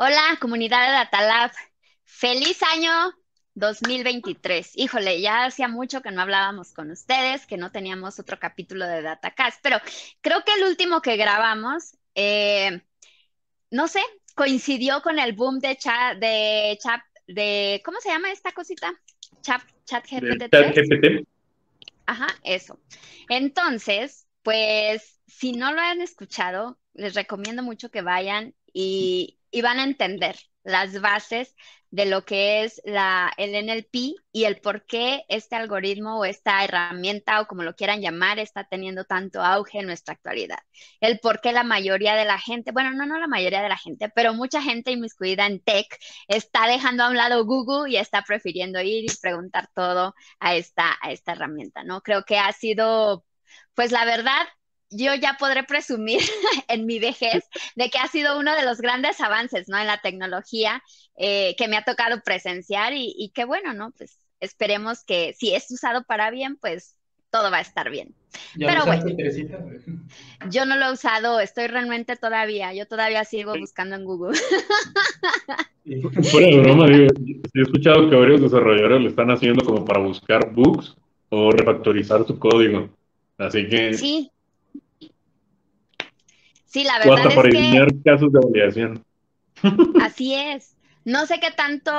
Hola, comunidad de Datalab. Feliz año 2023. Híjole, ya hacía mucho que no hablábamos con ustedes, que no teníamos otro capítulo de Datacast, pero creo que el último que grabamos, eh, no sé, coincidió con el boom de chat, de chat, de, ¿cómo se llama esta cosita? Chat, chat GPT. Chat GPT. Ajá, eso. Entonces, pues, si no lo han escuchado, les recomiendo mucho que vayan y, y van a entender las bases de lo que es la, el NLP y el por qué este algoritmo o esta herramienta o como lo quieran llamar está teniendo tanto auge en nuestra actualidad. El por qué la mayoría de la gente, bueno, no, no la mayoría de la gente, pero mucha gente inmiscuida en tech está dejando a un lado Google y está prefiriendo ir y preguntar todo a esta, a esta herramienta, ¿no? Creo que ha sido, pues la verdad, yo ya podré presumir en mi vejez de que ha sido uno de los grandes avances, ¿no? En la tecnología eh, que me ha tocado presenciar y, y que bueno, ¿no? Pues esperemos que si es usado para bien, pues todo va a estar bien. Pero bueno, yo no lo he usado, estoy realmente todavía, yo todavía sigo buscando en Google. Fuera de broma, digo, he escuchado que varios desarrolladores lo están haciendo como para buscar bugs o refactorizar su código. Así que sí, Sí, la verdad hasta es para que casos de validación. así es. No sé qué tanto,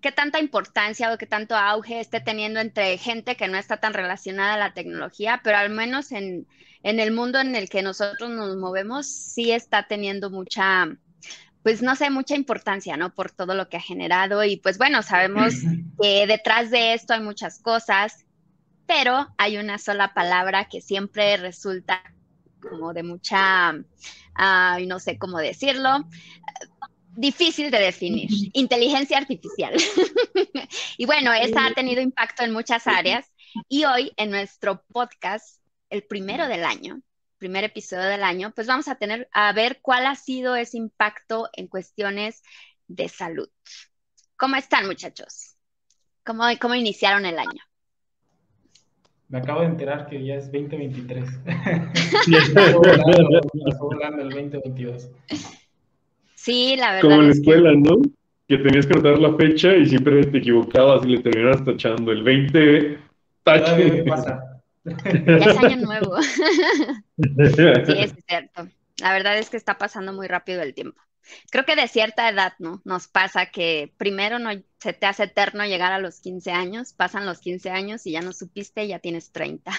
qué tanta importancia o qué tanto auge esté teniendo entre gente que no está tan relacionada a la tecnología, pero al menos en, en el mundo en el que nosotros nos movemos, sí está teniendo mucha, pues no sé, mucha importancia, ¿no? Por todo lo que ha generado. Y pues bueno, sabemos que detrás de esto hay muchas cosas, pero hay una sola palabra que siempre resulta como de mucha, uh, no sé cómo decirlo, difícil de definir, inteligencia artificial. y bueno, esa ha tenido impacto en muchas áreas y hoy en nuestro podcast, el primero del año, primer episodio del año, pues vamos a tener a ver cuál ha sido ese impacto en cuestiones de salud. ¿Cómo están, muchachos? ¿Cómo, cómo iniciaron el año? Me acabo de enterar que ya es 2023. pasó volando, pasó volando el 2022. Sí, la verdad. Como en la que- escuela, ¿no? Que tenías que anotar la fecha y siempre te equivocabas y le terminabas tachando el 20 Todavía me tache. pasa. Ya es año nuevo. Sí, es cierto. La verdad es que está pasando muy rápido el tiempo. Creo que de cierta edad, ¿no? Nos pasa que primero no se te hace eterno llegar a los 15 años, pasan los 15 años y ya no supiste y ya tienes 30.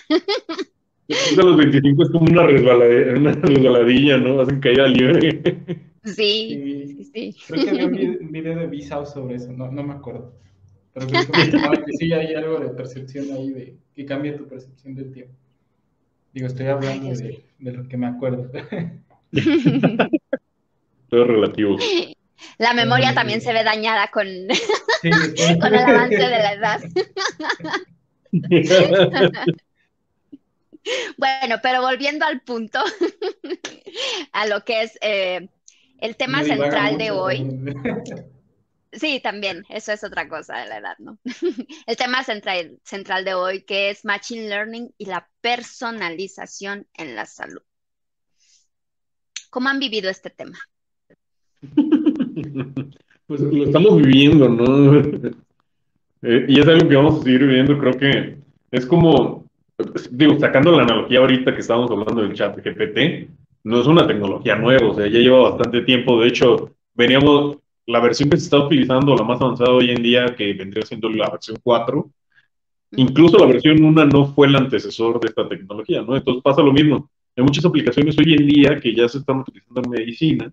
Después de los 25 es como una, resbalade- una resbaladilla, ¿no? Hacen caída libre. Sí, Sí, sí, creo que vi un vi- un video de Vsauce sobre eso, no, no me acuerdo. Pero creo que sí hay algo de percepción ahí, de que cambia tu percepción del tiempo. Digo, estoy hablando Dios de, de lo que me acuerdo. Todo es relativo. La memoria también se ve dañada con, Sí, con el avance de la edad. Bueno, pero volviendo al punto, a lo que es eh, el tema central de hoy. Sí, también, eso es otra cosa de la edad, ¿no? El tema central, central de hoy, que es Machine Learning y la personalización en la salud. ¿Cómo han vivido este tema? Pues lo estamos viviendo, ¿no? Eh, y es algo que vamos a seguir viviendo, creo que es como, digo, sacando la analogía ahorita que estábamos hablando del chat GPT, no es una tecnología nueva, o sea, ya lleva bastante tiempo, de hecho, veníamos, la versión que se está utilizando, la más avanzada hoy en día, que vendría siendo la versión 4, incluso la versión 1 no fue el antecesor de esta tecnología, ¿no? Entonces pasa lo mismo. Hay muchas aplicaciones hoy en día que ya se están utilizando en medicina,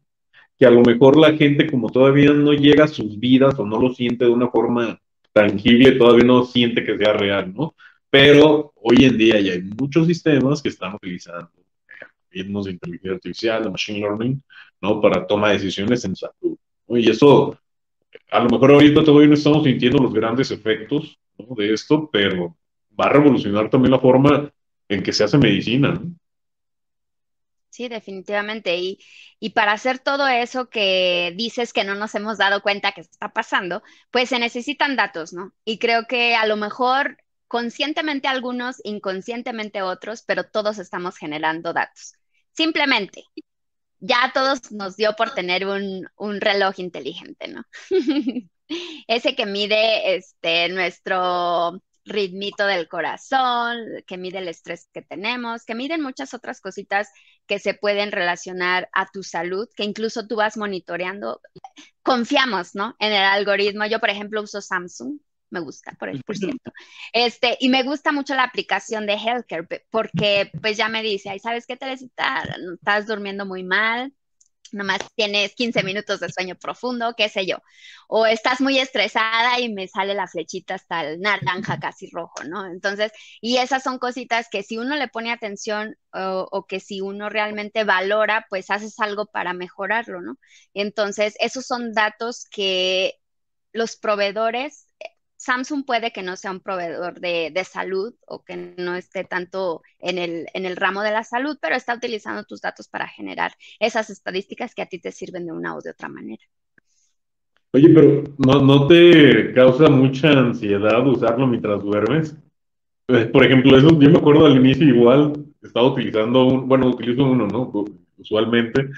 que a lo mejor la gente como todavía no llega a sus vidas o no lo siente de una forma tangible, todavía no siente que sea real, ¿no? Pero hoy en día ya hay muchos sistemas que están utilizando algoritmos de inteligencia artificial, de machine learning, ¿no? Para toma de decisiones en salud. Y eso, a lo mejor ahorita todavía no estamos sintiendo los grandes efectos, de esto, pero va a revolucionar también la forma en que se hace medicina, ¿no? Sí, definitivamente. Y, y para hacer todo eso que dices que no nos hemos dado cuenta que está pasando, pues se necesitan datos, ¿no? Y creo que a lo mejor conscientemente algunos, inconscientemente otros, pero todos estamos generando datos. Simplemente, ya a todos nos dio por tener un, un reloj inteligente, ¿no? Ese que mide este, nuestro ritmito del corazón, que mide el estrés que tenemos, que miden muchas otras cositas que se pueden relacionar a tu salud, que incluso tú vas monitoreando. Confiamos, ¿no? En el algoritmo. Yo, por ejemplo, uso Samsung me gusta, por, el, por cierto. Este, y me gusta mucho la aplicación de Healthcare porque pues ya me dice, ay, ¿sabes qué, Teresita? Estás durmiendo muy mal, nomás tienes 15 minutos de sueño profundo, qué sé yo. O estás muy estresada y me sale la flechita hasta el naranja casi rojo, ¿no? Entonces, y esas son cositas que si uno le pone atención o, o, que si uno realmente valora, pues haces algo para mejorarlo, ¿no? Entonces, esos son datos que los proveedores Samsung puede que no sea un proveedor de, salud o que no esté tanto en el, en el ramo de la salud, pero está utilizando tus datos para generar esas estadísticas que a ti te sirven de una o de otra manera. Oye, pero ¿no, te causa mucha ansiedad usarlo mientras duermes? Eh, por ejemplo, eso yo me acuerdo al inicio igual, estaba utilizando un, bueno, utilizo uno, ¿no? Usualmente,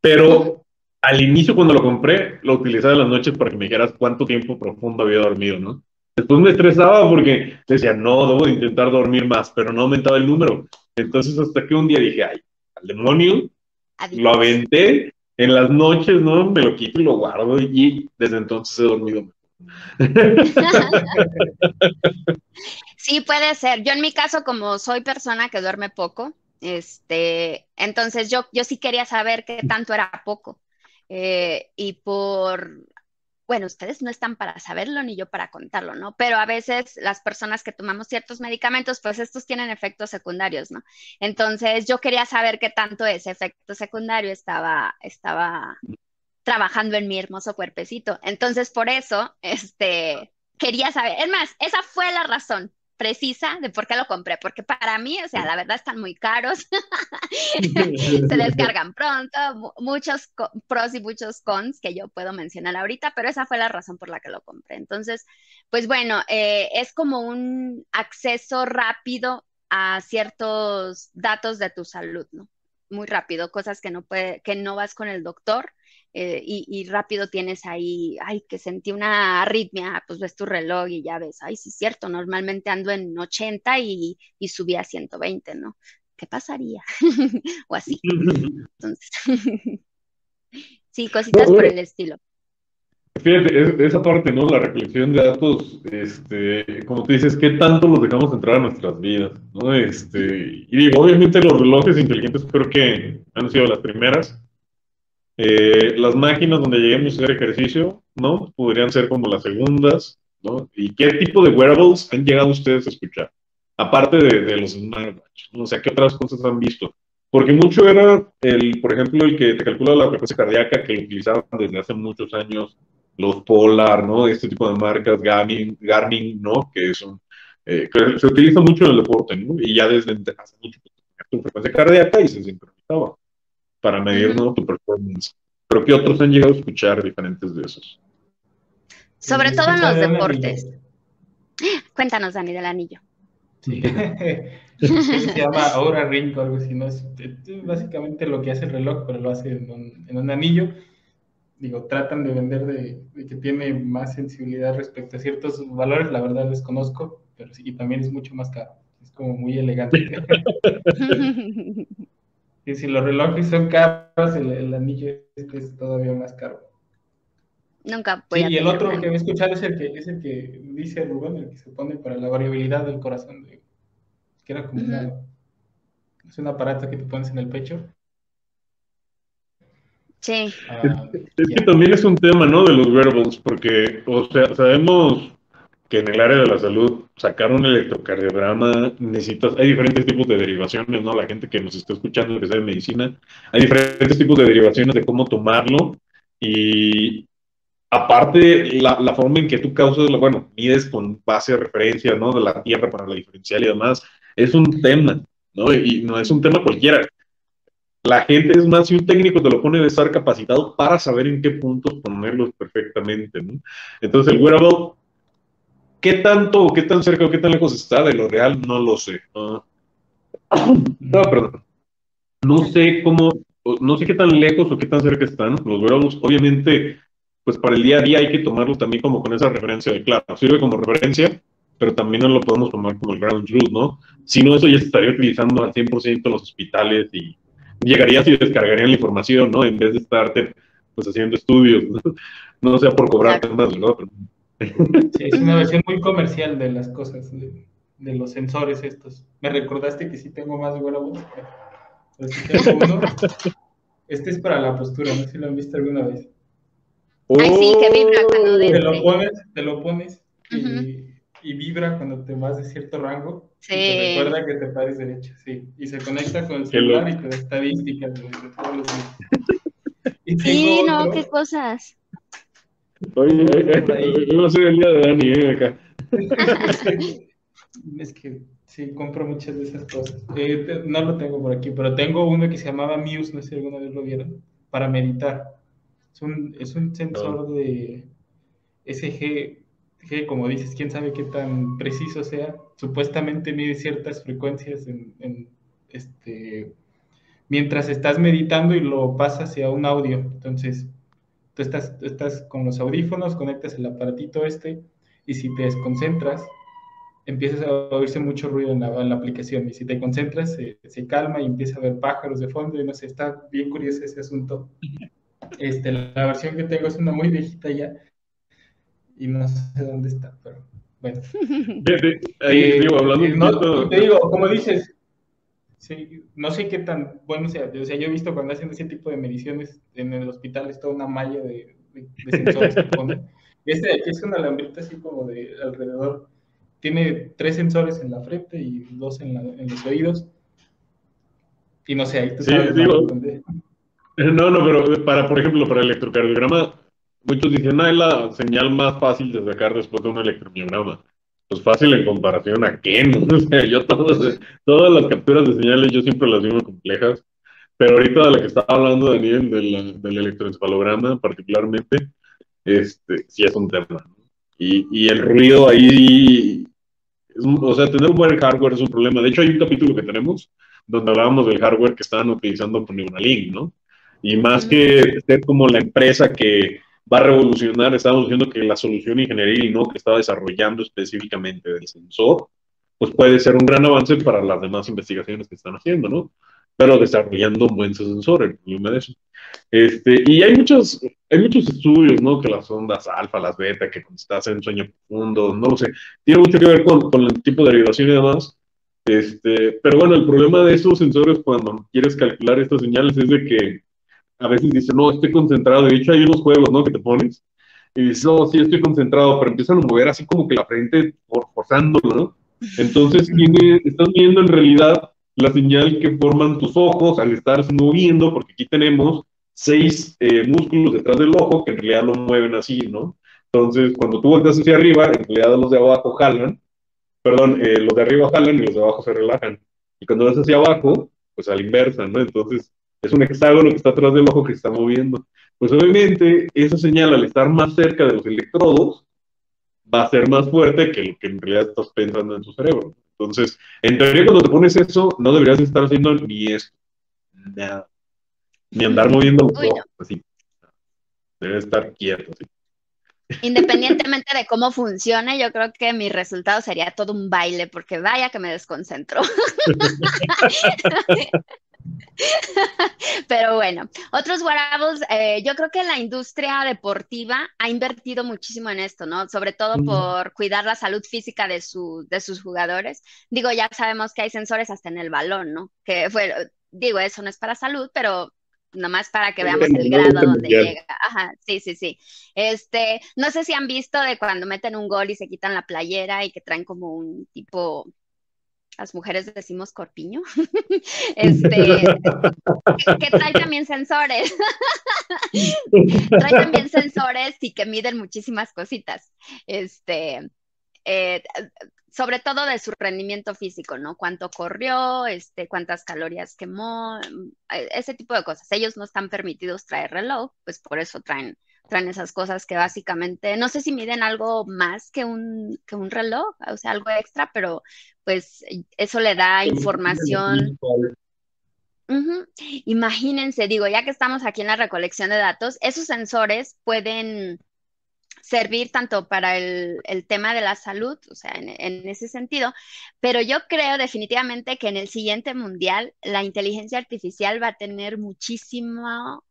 pero al inicio cuando lo compré, lo utilizaba en las noches para que me dijeras cuánto tiempo profundo había dormido, ¿no? Después me estresaba porque decía, no, debo de intentar dormir más, pero no aumentaba el número. Entonces hasta que un día dije, ay, al demonio, lo aventé en las noches, ¿no? Me lo quito y lo guardo y desde entonces he dormido Sí, puede ser. Yo en mi caso, como soy persona que duerme poco, este, entonces yo, yo sí quería saber qué tanto era poco. Eh, y por bueno, ustedes no están para saberlo ni yo para contarlo, ¿no? Pero a veces las personas que tomamos ciertos medicamentos, pues estos tienen efectos secundarios, ¿no? Entonces yo quería saber qué tanto ese efecto secundario estaba, estaba trabajando en mi hermoso cuerpecito. Entonces por eso, este, quería saber, es más, esa fue la razón precisa de por qué lo compré, porque para mí, o sea, la verdad están muy caros, se descargan pronto, muchos pros y muchos cons que yo puedo mencionar ahorita, pero esa fue la razón por la que lo compré. Entonces, pues bueno, eh, es como un acceso rápido a ciertos datos de tu salud, ¿no? Muy rápido, cosas que no puede, que no vas con el doctor eh, y, rápido tienes ahí, ay, que sentí una arritmia, pues ves tu reloj y ya ves, ay, sí es cierto, normalmente ando en 80 y, y subí a 120, ¿no? ¿Qué pasaría? o así. Entonces, sí, cositas por el estilo. Fíjate, esa parte, ¿no? La recolección de datos, este, como tú dices, ¿qué tanto los dejamos entrar a nuestras vidas? ¿no? Este, y digo, obviamente los relojes inteligentes creo que han sido las primeras, eh, las máquinas donde lleguemos a hacer ejercicio, ¿no? Podrían ser como las segundas, ¿no? ¿Y qué tipo de wearables han llegado ustedes a escuchar? Aparte de, los smartwatches, ¿no? O sea, ¿qué otras cosas han visto? Porque mucho era, el, por ejemplo, el que te calcula la frecuencia cardíaca, que utilizaban desde hace muchos años los Polar, ¿no? Este tipo de marcas, Garmin, Garmin ¿no? Que son, eh, se utiliza mucho en el deporte, ¿no? Y ya desde hace mucho tu frecuencia cardíaca y se sincronizaba para medir tu performance. Pero ¿qué otros han llegado a escuchar diferentes de esos? Sobre todo en los deportes. Cuéntanos, Dani, del anillo. Sí. se llama Aura Ring o algo así, ¿no? Es, básicamente lo que hace el reloj, pero lo hace en un, anillo. Digo, tratan de vender de, que tiene más sensibilidad respecto a ciertos valores, la verdad desconozco, pero sí, y también es mucho más caro. Es como muy elegante. Y si los relojes son caros, el, anillo este es todavía más caro. Nunca voy sí, y el otro que voy a escuchar es el que, es el que dice Rubén, el que se pone para la variabilidad del corazón, de, que era como una, es un aparato que te pones en el pecho. Sí. Ah, es, que también es un tema, ¿no? De los wearables, porque, o sea, sabemos que en el área de la salud sacar un electrocardiograma necesitas, hay diferentes tipos de derivaciones, ¿no? La gente que nos está escuchando que sabe medicina, hay diferentes tipos de derivaciones de cómo tomarlo y aparte la, la forma en que tú causas, bueno, mides con base de referencia, ¿no? De la Tierra para la diferencial y demás, es un tema, ¿no? Y no es un tema cualquiera. La gente es más, si un técnico te lo pone, de estar capacitado para saber en qué puntos ponerlos perfectamente, ¿no? Entonces el wearable ¿Qué tanto o qué tan cerca o qué tan lejos está de lo real? No lo sé. no, perdón. No sé cómo, no sé qué tan lejos o qué tan cerca están, los wearables, obviamente, pues para el día a día hay que tomarlos también como con esa referencia de, claro, sirve como referencia, pero también no lo podemos tomar como el ground truth, ¿no? Si no, eso ya se estaría utilizando al 100% en los hospitales y llegarías y descargarían la información, ¿no? En vez de estarte, pues, haciendo estudios, ¿no? sea por cobrarte más, ¿no? Sí, es una versión muy comercial de las cosas, de, los sensores estos. Me recordaste que sí tengo más huevos. Este es para la postura, no sé si lo han visto alguna vez. Ay, sí, que vibra cuando Te lo pones, te lo pones y, y, vibra cuando te vas de cierto rango. Sí. Y te recuerda que te pares derecho, sí. Y se conecta con el celular y con estadísticas de, todos los días. sí, no, qué cosas. Oye, yo no soy el día de Dani, eh, acá. es que sí, compro muchas de esas cosas. Eh, no lo tengo por aquí, pero tengo uno que se llamaba Muse, no sé si alguna vez lo vieron, para meditar. Es un, es un sensor de SG, que como dices, quién sabe qué tan preciso sea. Supuestamente mide ciertas frecuencias en, este, mientras estás meditando y lo pasa hacia un audio. Entonces, tú estás, estás con los audífonos, conectas el aparatito este y si te desconcentras, empiezas a oírse mucho ruido en la, aplicación y si te concentras se, se, calma y empieza a ver pájaros de fondo y no sé, está bien curioso ese asunto. Este, la versión que tengo es una muy viejita ya y no sé dónde está, pero bueno. Ahí eh, digo, hablando eh, no, Te digo, como dices, sí, no sé qué tan bueno sea. O sea, yo he visto cuando hacen ese tipo de mediciones en el hospital, es toda una malla de, sensores que ponen. Este de aquí es una lambrita así como de alrededor. Tiene tres sensores en la frente y dos en, en los oídos. Y no sé, ahí tú sabes. Digo, no, no, pero para, por ejemplo, para el electrocardiograma, muchos dicen, ah, es la señal más fácil de sacar después de un electromiograma. Pues fácil en comparación a qué, ¿no? O sea, yo todas, todas las capturas de señales yo siempre las digo complejas, pero ahorita de la que estaba hablando Daniel, del, del electroencefalograma particularmente, este, sí es un tema. Y, y el ruido ahí, o sea, tener un buen hardware es un problema. De hecho, hay un capítulo que tenemos donde hablábamos del hardware que estaban utilizando con Neuralink, ¿no? Y más que ser como la empresa que va a revolucionar, estamos diciendo que la solución ingeniería ¿no? que estaba desarrollando específicamente del sensor, pues puede ser un gran avance para las demás investigaciones que están haciendo, ¿no? Pero desarrollando un buen sensor, el problema de eso. Este, y hay muchos, hay muchos estudios, ¿no? Que las ondas alfa, las beta, que cuando estás en sueño profundo, no lo sé, tiene mucho que ver con, con el tipo de derivación y demás. Este, pero bueno, el problema de estos sensores cuando quieres calcular estas señales es de que a veces dice, no, estoy concentrado. De hecho, hay unos juegos, ¿no? Que te pones y dices, no, sí, estoy concentrado, pero empiezan a mover así como que la frente forzándolo, ¿no? Entonces, tiene, estás viendo en realidad la señal que forman tus ojos al estarse moviendo, porque aquí tenemos seis eh, músculos detrás del ojo que en realidad lo mueven así, ¿no? Entonces, cuando tú volteas hacia arriba, en realidad los de abajo jalan, perdón, eh, los de arriba jalan y los de abajo se relajan. Y cuando vas hacia abajo, pues a la inversa, ¿no? Entonces, es un hexágono que está atrás del ojo que se está moviendo. Pues obviamente esa señal al estar más cerca de los electrodos va a ser más fuerte que lo que en realidad estás pensando en tu cerebro. Entonces, en teoría cuando te pones eso, no deberías estar haciendo ni esto, nada, ni andar moviendo los ojos, así. Debe estar quieto, así. Independientemente de cómo funcione, yo creo que mi resultado sería todo un baile, porque vaya que me desconcentro. Pero bueno, otros wearables, eh, yo creo que la industria deportiva ha invertido muchísimo en esto, ¿no? Sobre todo por cuidar la salud física de, su, de sus jugadores. Digo, ya sabemos que hay sensores hasta en el balón, ¿no? Que fue, digo, eso no es para salud, pero nomás para que veamos el grado donde llega. Ajá, sí, sí, sí. Este, no sé si han visto de cuando meten un gol y se quitan la playera y que traen como un tipo las mujeres decimos corpiño, este, que, trae también sensores, trae también sensores y que miden muchísimas cositas, este, eh, sobre todo de su rendimiento físico, ¿no? Cuánto corrió, este, cuántas calorías quemó, eh, ese tipo de cosas. Ellos no están permitidos traer reloj, pues por eso traen traen esas cosas que básicamente, no sé si miden algo más que un, que un reloj, o sea, algo extra, pero pues eso le da información. Imagínense, digo, ya que estamos aquí en la recolección de datos, esos sensores pueden servir tanto para el, tema de la salud, o sea, en, ese sentido, pero yo creo definitivamente que en el siguiente mundial la inteligencia artificial va a tener muchísimo,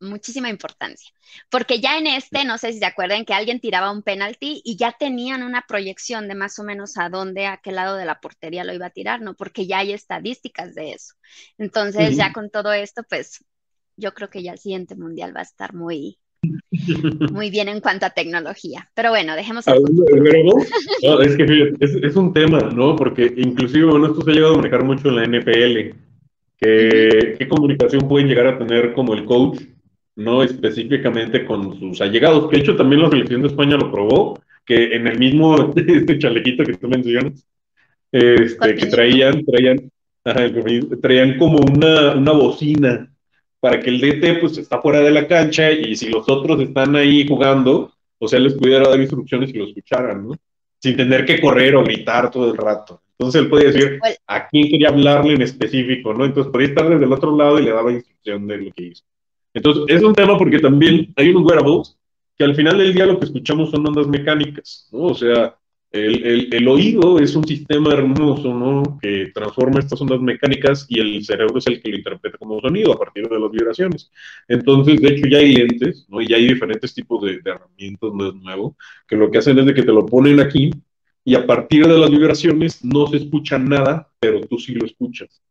muchísima importancia, porque ya en este, no sé si se acuerdan que alguien tiraba un penalti y ya tenían una proyección de más o menos a dónde, a qué lado de la portería lo iba a tirar, ¿no? Porque ya hay estadísticas de eso. Entonces, ya con todo esto, pues yo creo que ya el siguiente mundial va a estar muy, muy bien en cuanto a tecnología. Pero bueno, dejemos el no, es que es, un tema, ¿no? Porque inclusive, bueno, esto se ha llegado a manejar mucho en la NPL, que qué comunicación pueden llegar a tener como el coach, ¿no? Específicamente con sus allegados, que de hecho también la selección de España lo probó, que en el mismo este chalequito que tú mencionas, este, que traían, traían, traían como una, una bocina para que el DT pues está fuera de la cancha y si los otros están ahí jugando, o sea, les pudiera dar instrucciones y lo escucharan, ¿no? Sin tener que correr o gritar todo el rato. Entonces él puede decir a quién quería hablarle en específico, ¿no? Entonces podía estar desde el otro lado y le daba instrucción de lo que hizo. Entonces es un tema porque también hay unos wearables que al final del día lo que escuchamos son ondas mecánicas, ¿no? O sea, el, el, oído es un sistema hermoso, ¿no? Que transforma estas ondas mecánicas y el cerebro es el que lo interpreta como sonido a partir de las vibraciones. Entonces, de hecho, ya hay lentes, ¿no? Y ya hay diferentes tipos de, herramientas, no es nuevo, que lo que hacen es de que te lo ponen aquí y a partir de las vibraciones no se escucha nada, pero tú sí lo escuchas,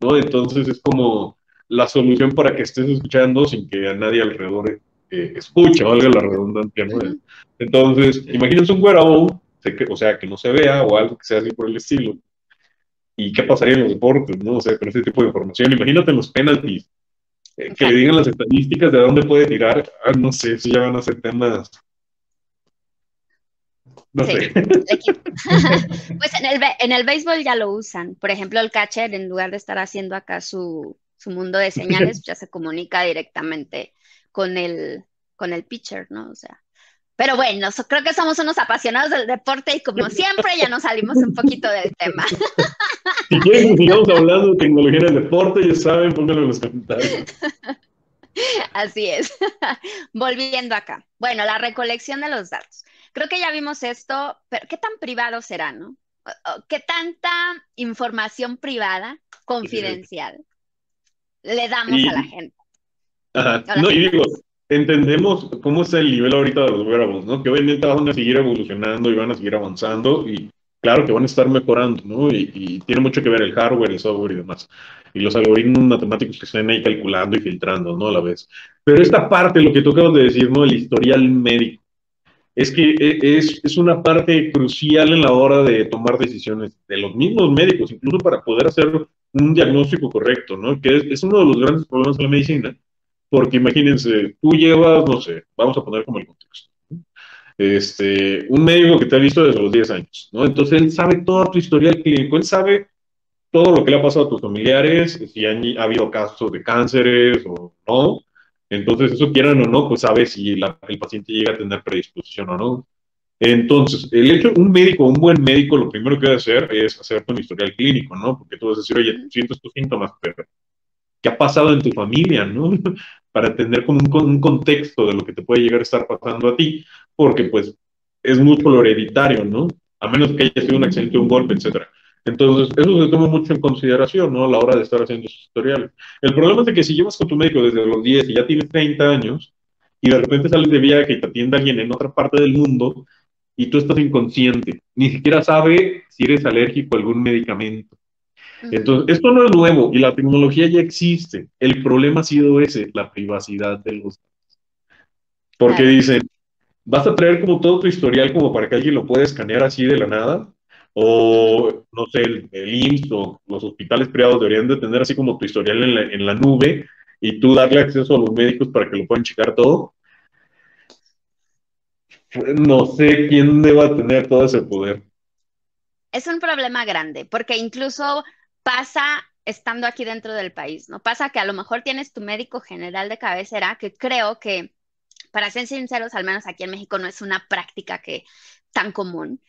¿no? Entonces es como la solución para que estés escuchando sin que a nadie alrededor eh, escuche, valga la redundancia, ¿no? Entonces, imagínense un wearable o sea, que no se vea o algo que sea así por el estilo. ¿Y qué pasaría en los deportes, no? O sea, con ese tipo de información. Imagínate los penalties, eh, que le digan las estadísticas de dónde puede tirar. Ah, no sé, si ya van a ser temas. No sé. pues en el, en el béisbol ya lo usan. Por ejemplo, el catcher, en lugar de estar haciendo acá su, su mundo de señales, ya se comunica directamente con el, con el pitcher, ¿no? O sea, pero bueno, creo que somos unos apasionados del deporte y como siempre ya nos salimos un poquito del tema. Si quieren que sigamos hablando de tecnología en el deporte, ya saben, pónganlo en los comentarios. Así es. Volviendo acá. Bueno, la recolección de los datos. Creo que ya vimos esto, pero ¿qué tan privado será, no? ¿Qué tanta información privada, confidencial, le damos a la gente? Ajá. no, y digo, entendemos cómo es el nivel ahorita de los wearables, ¿no? Que obviamente van a seguir evolucionando y van a seguir avanzando y claro que van a estar mejorando, ¿no? Y, tiene mucho que ver el hardware, el software y demás. Y los algoritmos matemáticos que están ahí calculando y filtrando, ¿no? A la vez. Pero esta parte, lo que tú acabas de decir, ¿no? El historial médico. Es que e, es, es una parte crucial en la hora de tomar decisiones de los mismos médicos, incluso para poder hacer un diagnóstico correcto, ¿no? Que es, uno de los grandes problemas de la medicina, porque imagínense, tú llevas, no sé, vamos a poner como el contexto. Este, un médico que te ha visto desde los 10 años, ¿no? Entonces él sabe toda tu historial clínico, él sabe todo lo que le ha pasado a tus familiares, si ha habido casos de cánceres o no. Entonces, eso quieran o no, pues sabe si el paciente llega a tener predisposición o no. Entonces, el hecho, un médico, un buen médico, lo primero que debe hacer es hacer un historial clínico, ¿no? Porque tú vas a decir, oye, sientes tus síntomas, pero qué ha pasado en tu familia, ¿no? Para tener como un, contexto de lo que te puede llegar a estar pasando a ti, porque pues es mucho lo hereditario, ¿no? A menos que haya sido un accidente, un golpe, etcétera. Entonces, eso se toma mucho en consideración, ¿no? A la hora de estar haciendo esos tutoriales. El problema es de que si llevas con tu médico desde los 10 y ya tienes 30 años, y de repente sales de viaje y te atiende alguien en otra parte del mundo, y tú estás inconsciente, ni siquiera sabe si eres alérgico a algún medicamento. Entonces, esto no es nuevo y la tecnología ya existe. El problema ha sido ese, la privacidad de los datos. Porque dicen, vas a traer como todo tu historial como para que alguien lo pueda escanear así de la nada. O, no sé, el, IMSS o los hospitales privados deberían de tener así como tu historial en la, en la nube y tú darle acceso a los médicos para que lo puedan checar todo. No sé quién deba tener todo ese poder. Es un problema grande, porque incluso pasa estando aquí dentro del país, ¿no? Pasa que a lo mejor tienes tu médico general de cabecera, que creo que, para ser sinceros, al menos aquí en México no es una práctica que tan común,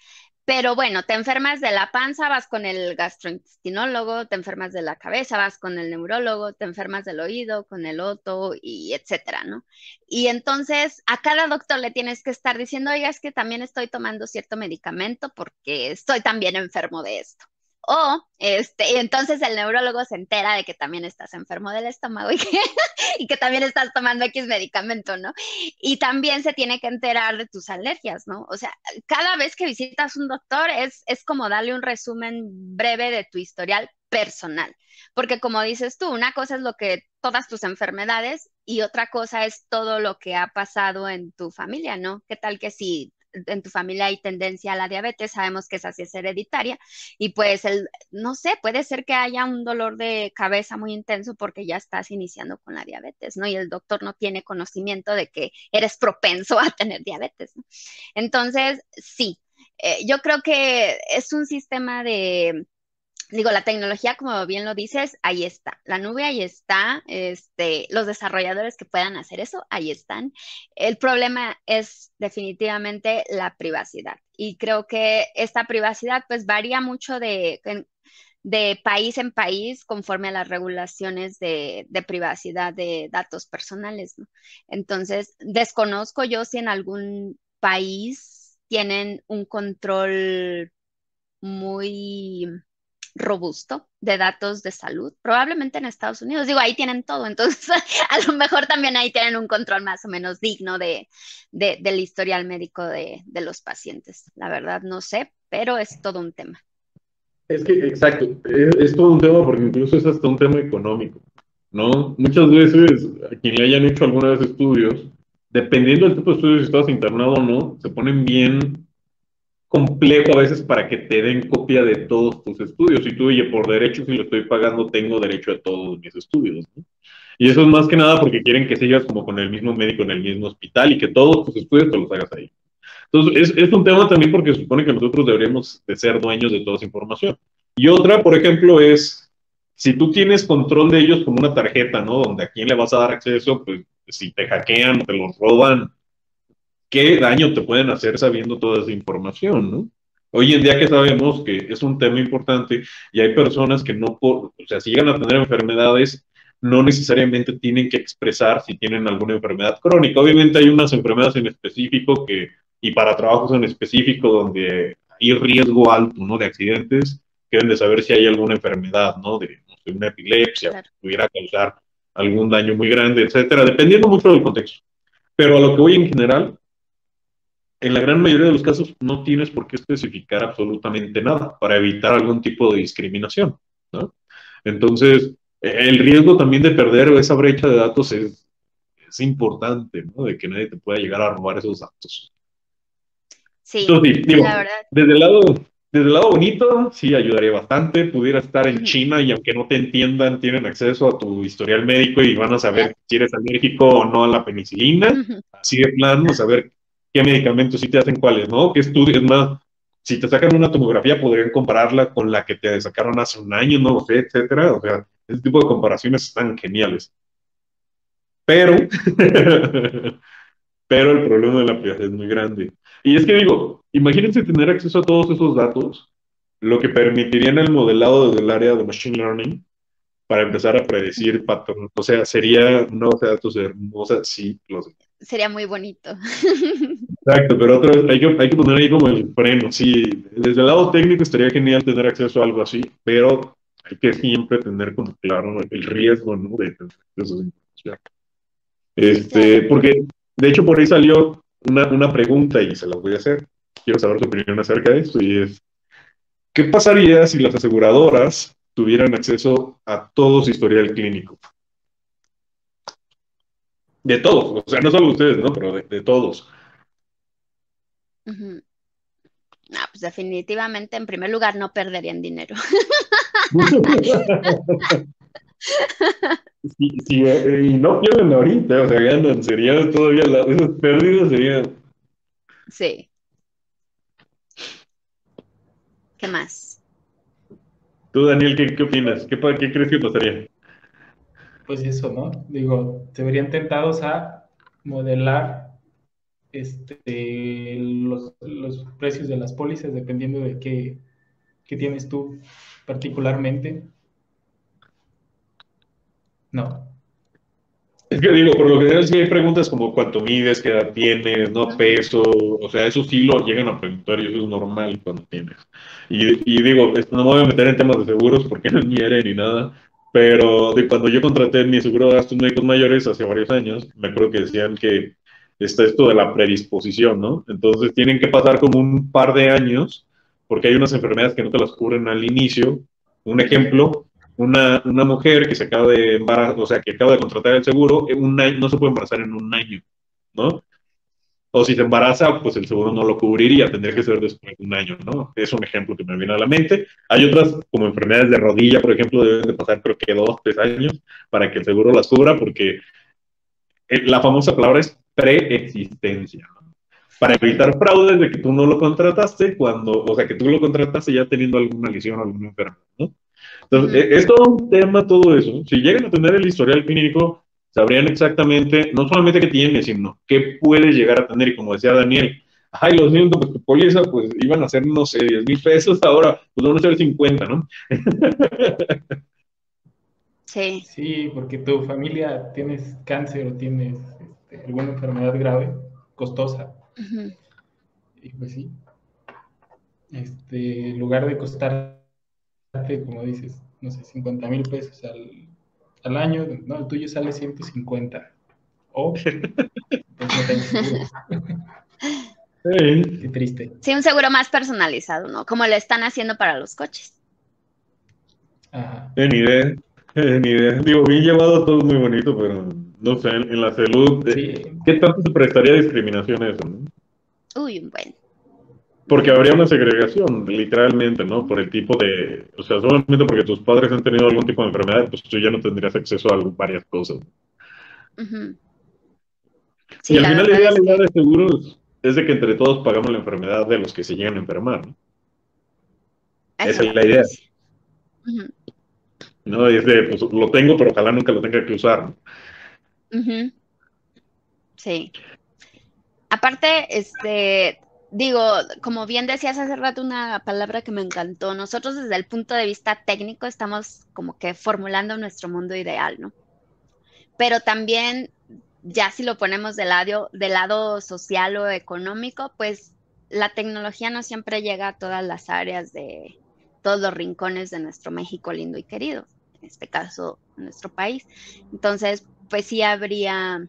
pero bueno, te enfermas de la panza, vas con el gastrointestinólogo, te enfermas de la cabeza, vas con el neurólogo, te enfermas del oído, con el otro y etcétera, ¿no? Y entonces a cada doctor le tienes que estar diciendo, oiga, es que también estoy tomando cierto medicamento porque estoy también enfermo de esto. O, este, entonces el neurólogo se entera de que también estás enfermo del estómago y que, y que también estás tomando X medicamento, ¿no? Y también se tiene que enterar de tus alergias, ¿no? O sea, cada vez que visitas un doctor es, es como darle un resumen breve de tu historial personal. Porque como dices tú, una cosa es lo que todas tus enfermedades y otra cosa es todo lo que ha pasado en tu familia, ¿no? ¿Qué tal que si en tu familia hay tendencia a la diabetes, sabemos que esa sí es hereditaria y pues el, no sé, puede ser que haya un dolor de cabeza muy intenso porque ya estás iniciando con la diabetes, ¿no? Y el doctor no tiene conocimiento de que eres propenso a tener diabetes, ¿no? Entonces, sí, eh, yo creo que es un sistema de digo, la tecnología, como bien lo dices, ahí está. La nube ahí está. Este, los desarrolladores que puedan hacer eso, ahí están. El problema es definitivamente la privacidad. Y creo que esta privacidad pues varía mucho de, de país en país conforme a las regulaciones de, de privacidad de datos personales. Entonces, desconozco yo si en algún país tienen un control muy robusto de datos de salud, probablemente en Estados Unidos. Digo, ahí tienen todo, entonces a lo mejor también ahí tienen un control más o menos digno de, del historial médico de, los pacientes. La verdad no sé, pero es todo un tema. Es que, exacto, es, todo un tema porque incluso es hasta un tema económico, ¿no? Muchas veces, a quien le hayan hecho alguna vez estudios, dependiendo del tipo de estudios, si estás internado o no, se ponen bien complejo a veces para que te den copia de todos tus estudios. Y tú, oye, por derecho, si lo estoy pagando, tengo derecho a todos mis estudios. Y eso es más que nada porque quieren que sigas como con el mismo médico en el mismo hospital y que todos tus estudios te los hagas ahí. Entonces, es, es un tema también porque supone que nosotros deberíamos de ser dueños de toda esa información. Y otra, por ejemplo, es si tú tienes control de ellos como una tarjeta, ¿no? Donde a quién le vas a dar acceso, pues si te hackean, te los roban, qué daño te pueden hacer sabiendo toda esa información, ¿no? Hoy en día que sabemos que es un tema importante y hay personas que no, o sea, si llegan a tener enfermedades, no necesariamente tienen que expresar si tienen alguna enfermedad crónica. Obviamente hay unas enfermedades en específico que, y para trabajos en específico donde hay riesgo alto, ¿no? De accidentes, deben de saber si hay alguna enfermedad, ¿no? De, una epilepsia, que pudiera causar algún daño muy grande, etcétera, dependiendo mucho del contexto. Pero a lo que voy en general en la gran mayoría de los casos no tienes por qué especificar absolutamente nada para evitar algún tipo de discriminación. ¿no? Entonces, el riesgo también de perder esa brecha de datos es, es importante, ¿no? De que nadie te pueda llegar a robar esos datos. Sí, la verdad. Desde el lado, desde el lado bonito, sí, ayudaría bastante. Pudiera estar en China y aunque no te entiendan, tienen acceso a tu historial médico y van a saber si eres alérgico o no a la penicilina. Así de plano, saber qué medicamentos sí te hacen cuáles, ¿no? ¿Qué estudios más? Si te sacan una tomografía, podrían compararla con la que te sacaron hace un año, no lo sé, etcétera. O sea, ese tipo de comparaciones están geniales. Pero, pero el problema de la privacidad es muy grande. Y es que digo, imagínense tener acceso a todos esos datos, lo que permitiría el modelado desde el área de Machine Learning para empezar a predecir patrones. O sea, sería una base de datos hermosa, sí, lo sé sería muy bonito. Exacto, pero otra vez hay que, hay que poner ahí como el freno. Sí, desde el lado técnico estaría genial tener acceso a algo así, pero hay que siempre tener como claro el riesgo ¿no? de tener acceso a Este, porque de hecho por ahí salió una, una pregunta y se la voy a hacer. Quiero saber tu opinión acerca de esto y es, ¿qué pasaría si las aseguradoras tuvieran acceso a todo su historial clínico? De todos, o sea, no solo ustedes, ¿no? Pero de, todos. No, pues definitivamente, en primer lugar, no perderían dinero. sí, eh, y no pierden ahorita, o sea, ganan, sería todavía, la, esas pérdidas serían... Sí. ¿Qué más? Tú, Daniel, ¿qué, qué opinas? ¿Qué, ¿Qué crees que pasaría? Pues eso, ¿no? Digo, se verían tentados a modelar este, los, precios de las pólizas dependiendo de qué, qué tienes tú particularmente. No. Es que digo, por lo general sí hay preguntas como cuánto mides, qué edad tienes, no peso, o sea, eso sí lo llegan a preguntar y eso es normal cuando tienes. Y, y digo, no me voy a meter en temas de seguros porque no hieren ni nada, pero de cuando yo contraté mi seguro de gastos médicos mayores hace varios años, me acuerdo que decían que está esto de la predisposición, ¿no? Entonces tienen que pasar como un par de años porque hay unas enfermedades que no te las cubren al inicio. Un ejemplo, una, una mujer que se acaba de embarazar, o sea, que acaba de contratar el seguro, un no se puede embarazar en un año, ¿no? O si se embaraza, pues el seguro no lo cubriría, tendría que ser después de un año, ¿no? Es un ejemplo que me viene a la mente. Hay otras, como enfermedades de rodilla, por ejemplo, deben de pasar creo que dos, tres años para que el seguro las cubra, porque eh, la famosa palabra es preexistencia, ¿no? Para evitar fraudes de que tú no lo contrataste cuando, o sea, que tú lo contrataste ya teniendo alguna lesión o alguna enfermedad, ¿no? Entonces, es todo un tema todo eso. Si llegan a tener el historial clínico, sabrían exactamente, no solamente qué tiene, sino qué puede llegar a tener. Y como decía Daniel, ay, lo siento, pues tu póliza, pues iban a ser, no sé, 10 mil pesos, ahora pues van a ser 50, ¿no? Sí. Sí, porque tu familia tienes cáncer o tienes este, alguna enfermedad grave, costosa. Y pues sí, este, en lugar de costar como dices, no sé, 50 mil pesos al, año, no, el tuyo sale 150. O Qué triste. Sí, un seguro más personalizado, ¿no? Como lo están haciendo para los coches. Ajá. ni idea, ni idea. Digo, bien llevado todo muy bonito, pero no sé, en, la salud, eh, ¿qué tanto se prestaría discriminación eso? Uy, un buen. Porque habría una segregación, literalmente, ¿no? Por el tipo de, o sea, solamente porque tus padres han tenido algún tipo de enfermedad, pues tú ya no tendrías acceso a varias cosas. y al final la idea, de seguros es de que entre todos pagamos la enfermedad de los que se llegan a enfermar, ¿no? Esa es la idea. No, dice, pues lo tengo, pero ojalá nunca lo tenga que usar. ¿no? Sí. Aparte, este, digo, como bien decías hace rato una palabra que me encantó, nosotros desde el punto de vista técnico estamos como que formulando nuestro mundo ideal, ¿no? Pero también, ya si lo ponemos del lado, del lado social o económico, pues la tecnología no siempre llega a todas las áreas de todos los rincones de nuestro México lindo y querido, en este caso, nuestro país. Entonces, pues sí habría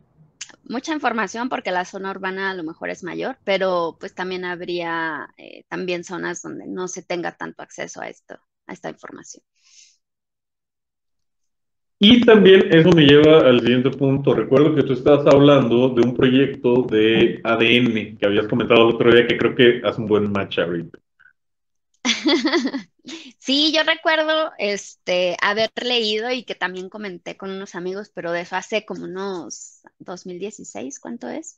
mucha información porque la zona urbana a lo mejor es mayor, pero pues también habría eh, también zonas donde no se tenga tanto acceso a esto, a esta información. Y también eso me lleva al siguiente punto. Recuerdo que tú estabas hablando de un proyecto de ADN que habías comentado el otro día que creo que hace un buen match ahorita. Sí, yo recuerdo este, haber leído y que también comenté con unos amigos, pero de hace como unos 2016, ¿cuánto es?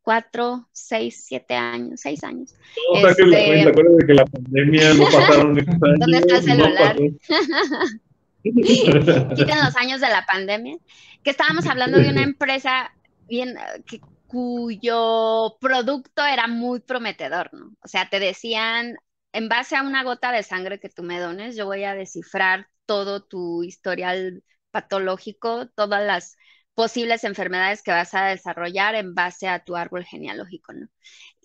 Cuatro, seis, siete años, seis años. No, o sea, que la este, de que la pandemia no pasaron años. ¿Dónde está el celular? Quiten los años de la pandemia. Que estábamos hablando de una empresa bien, que, cuyo producto era muy prometedor, ¿no? O sea, te decían, en base a una gota de sangre que tú me dones, yo voy a descifrar todo tu historial patológico, todas las posibles enfermedades que vas a desarrollar en base a tu árbol genealógico, ¿no?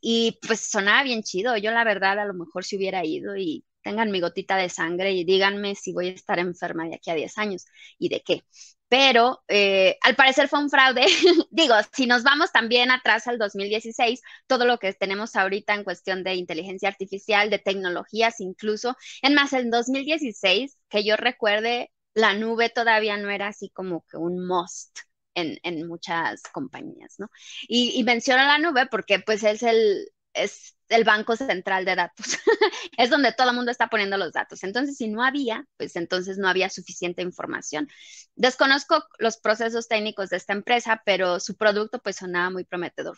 Y pues sonaba bien chido. Yo la verdad a lo mejor si hubiera ido y tengan mi gotita de sangre y díganme si voy a estar enferma de aquí a 10 años y de qué pero eh, al parecer fue un fraude. Digo, si nos vamos también atrás al 2016, todo lo que tenemos ahorita en cuestión de inteligencia artificial, de tecnologías incluso, en más, en 2016, que yo recuerde, la nube todavía no era así como que un must. En, en muchas compañías, ¿no? Y, y menciono la nube porque pues es el, es el banco central de datos. es donde todo el mundo está poniendo los datos. Entonces, si no había, pues entonces no había suficiente información. Desconozco los procesos técnicos de esta empresa, pero su producto pues sonaba muy prometedor.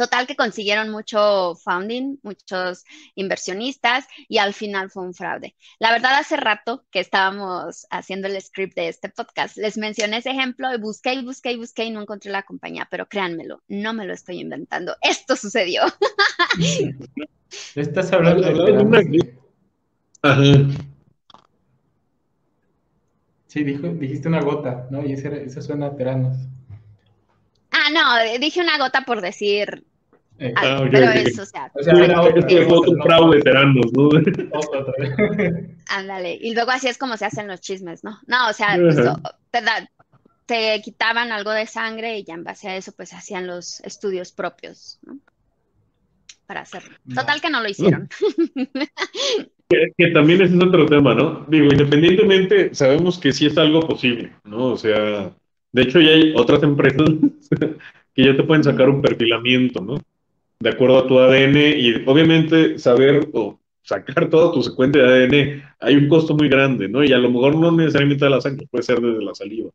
Total que consiguieron mucho funding, muchos inversionistas y al final fue un fraude. La verdad, hace rato que estábamos haciendo el script de este podcast, les mencioné ese ejemplo y busqué y busqué y busqué y no encontré la compañía, pero créanmelo, no me lo estoy inventando. Esto sucedió. Estás hablando de... Ajá. Sí, dijo, dijiste una gota, ¿no? Y eso suena a teranos. Ah, no, dije una gota por decir eh, ah, pero eso, o sea, o sea era otro, fraude veteranos, ¿no? Ándale, y luego así es como se hacen los chismes, ¿no? No, o sea, pues, te, te, quitaban algo de sangre y ya en base a eso, pues hacían los estudios propios, ¿no? Para hacerlo. Total que no lo hicieron. Que, que, también ese es otro tema, ¿no? Digo, independientemente, sabemos que sí es algo posible, ¿no? O sea, de hecho ya hay otras empresas que ya te pueden sacar un perfilamiento, ¿no? De acuerdo a tu ADN y obviamente saber o sacar toda tu secuencia de ADN, hay un costo muy grande, ¿no? Y a lo mejor no necesariamente de la sangre, puede ser desde la saliva.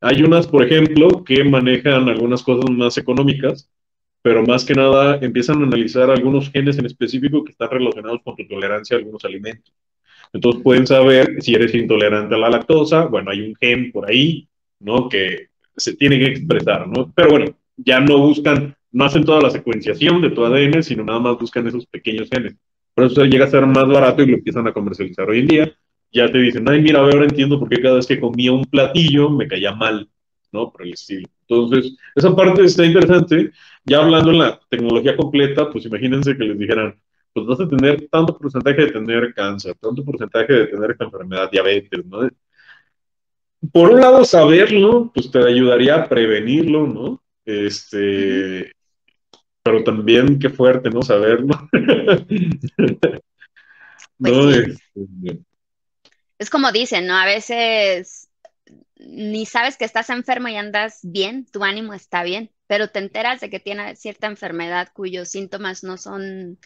Hay unas, por ejemplo, que manejan algunas cosas más económicas, pero más que nada empiezan a analizar algunos genes en específico que están relacionados con tu tolerancia a algunos alimentos. Entonces pueden saber si eres intolerante a la lactosa, bueno, hay un gen por ahí, ¿no? Que se tiene que expresar, ¿no? Pero bueno, ya no buscan no hacen toda la secuenciación de tu ADN, sino nada más buscan esos pequeños genes. Por eso llega a ser más barato y lo empiezan a comercializar hoy en día. Ya te dicen, ay, mira, ahora entiendo por qué cada vez que comía un platillo me caía mal, ¿no? Por el estilo. Entonces, esa parte está interesante. Ya hablando en la tecnología completa, pues imagínense que les dijeran, pues vas a tener tanto porcentaje de tener cáncer, tanto porcentaje de tener enfermedad, diabetes, ¿no? Por un lado, saberlo, pues te ayudaría a prevenirlo, ¿no? Este, pero también qué fuerte, ¿no? Saberlo. Pues este, es como dicen, ¿no? A veces ni sabes que estás enfermo y andas bien, tu ánimo está bien, pero te enteras de que tienes cierta enfermedad cuyos síntomas no son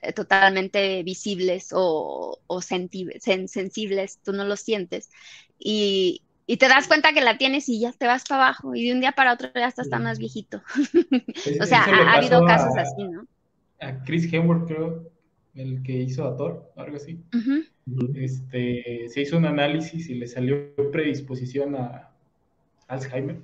eh, totalmente visibles o, sensibles, tú no los sientes. Y, y te das cuenta que la tienes y ya te vas para abajo y de un día para otro ya estás tan más viejito. o sea, ha, habido casos así, ¿no? A Chris Hemsworth, creo, el que hizo a Thor, algo así. este, se hizo un análisis y le salió predisposición a Alzheimer,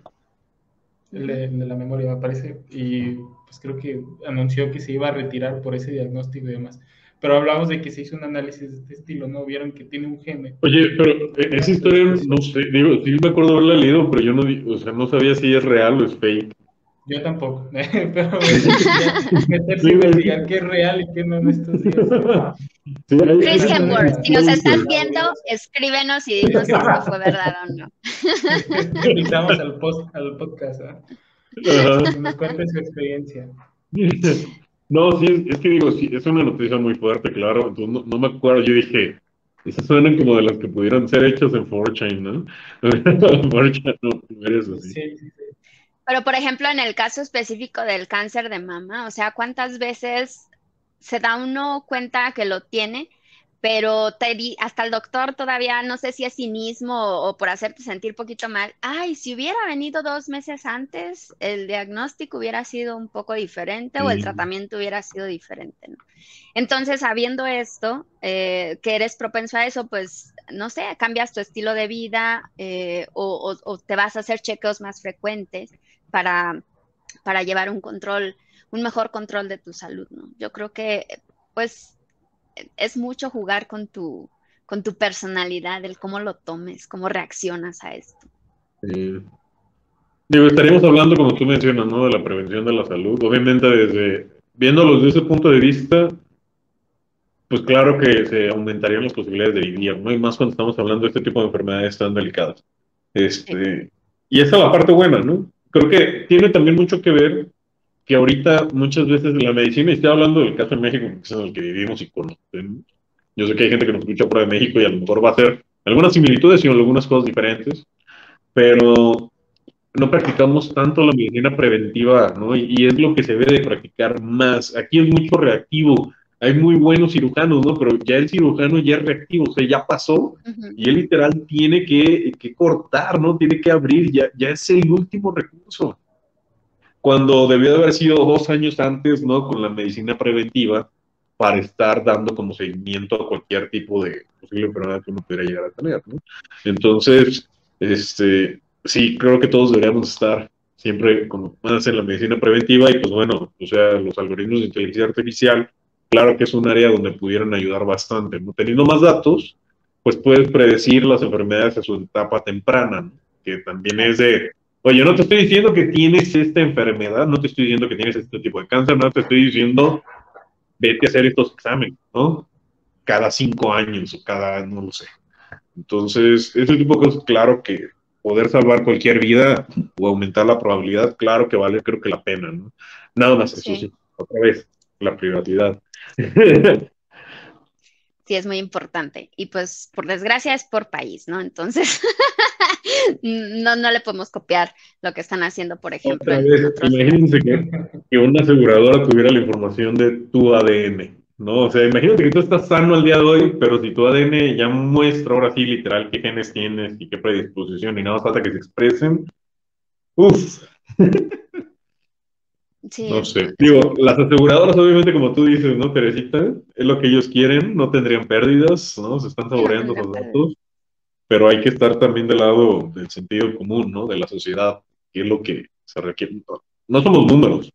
de, de la memoria, me parece, y pues creo que anunció que se iba a retirar por ese diagnóstico y demás pero hablamos de que se hizo un análisis de este estilo, ¿no? Vieron que tiene un gene. Oye, pero eh, esa historia, no sé, digo, sí me acuerdo haberla leído, pero yo no, o sea, no sabía si es real o es fake. Yo tampoco, pero meterse a investigar qué es real y qué no en estos días. Chris Hemsworth, si nos estás viendo, escríbenos y dinos si esto fue verdad o no. Invitamos al, post, al podcast, ¿eh? Que nos cuente su experiencia. No, sí, es que digo, sí, es una noticia muy fuerte, claro. No, me acuerdo, yo dije, esas suenan como de las que pudieran ser hechas en 4 ¿no? 4 no, es así. Sí, sí, sí. Pero, por ejemplo, en el caso específico del cáncer de mama, o sea, ¿cuántas veces se da uno cuenta que lo tiene pero te di, hasta el doctor todavía no sé si es cinismo o, o, por hacerte sentir poquito mal. Ay, si hubiera venido dos meses antes, el diagnóstico hubiera sido un poco diferente o el tratamiento hubiera sido diferente. ¿no? Entonces, sabiendo esto, eh, que eres propenso a eso, pues, no sé, cambias tu estilo de vida eh, o, o, te vas a hacer chequeos más frecuentes para, para llevar un control, un mejor control de tu salud. ¿no? Yo creo que, pues, es mucho jugar con tu, con tu personalidad, el cómo lo tomes, cómo reaccionas a esto. Digo, estaríamos hablando, como tú mencionas, ¿no? De la prevención de la salud. Obviamente, desde viéndolo desde ese punto de vista, pues claro que se aumentarían las posibilidades de vivir, ¿no? Y más cuando estamos hablando de este tipo de enfermedades tan delicadas. Este, Y esa es la parte buena, ¿no? Creo que tiene también mucho que ver que ahorita muchas veces la medicina, y estoy hablando del caso de México, que es en el que vivimos y conocemos. Yo sé que hay gente que nos escucha fuera de México y a lo mejor va a hacer algunas similitudes y algunas cosas diferentes, pero no practicamos tanto la medicina preventiva, ¿no? Y, es lo que se debe de practicar más. Aquí es mucho reactivo. Hay muy buenos cirujanos, ¿no? Pero ya el cirujano ya es reactivo, o sea, ya pasó y él literal tiene que, que, cortar, ¿no? Tiene que abrir, ya, ya es el último recurso. Cuando debió de haber sido dos años antes, ¿no? Con la medicina preventiva para estar dando como seguimiento a cualquier tipo de posible enfermedad que uno pudiera llegar a tener, ¿no? Entonces, este, sí, creo que todos deberíamos estar siempre como más en la medicina preventiva y pues bueno, o sea, los algoritmos de inteligencia artificial, claro que es un área donde pudieran ayudar bastante, ¿no? Teniendo más datos, pues puedes predecir las enfermedades a su etapa temprana, ¿no? que también es de, oye, no te estoy diciendo que tienes esta enfermedad, no te estoy diciendo que tienes este tipo de cáncer, no te estoy diciendo vete a hacer estos exámenes, ¿no? Cada cinco años o cada, no lo sé. Entonces, ese tipo de cosas, claro que poder salvar cualquier vida o aumentar la probabilidad, claro que vale, creo que la pena, ¿no? Nada más eso, sí. Otra vez, la privacidad. Sí, es muy importante. Y pues, por desgracia, es por país, ¿no? Entonces, no, no le podemos copiar lo que están haciendo, por ejemplo. imagínense que, que, una aseguradora tuviera la información de tu ADN, ¿no? O sea, imagínate que tú estás sano al día de hoy, pero si tu ADN ya muestra ahora sí literal qué genes tienes y qué predisposición y nada más falta que se expresen, uff. Sí, no sé, digo, las aseguradoras obviamente como tú dices, ¿no, Teresita? Es lo que ellos quieren, no tendrían pérdidas, ¿no? Se están saboreando los datos pero hay que estar también del lado del sentido común, ¿no? De la sociedad, que es lo que se requiere. No somos números,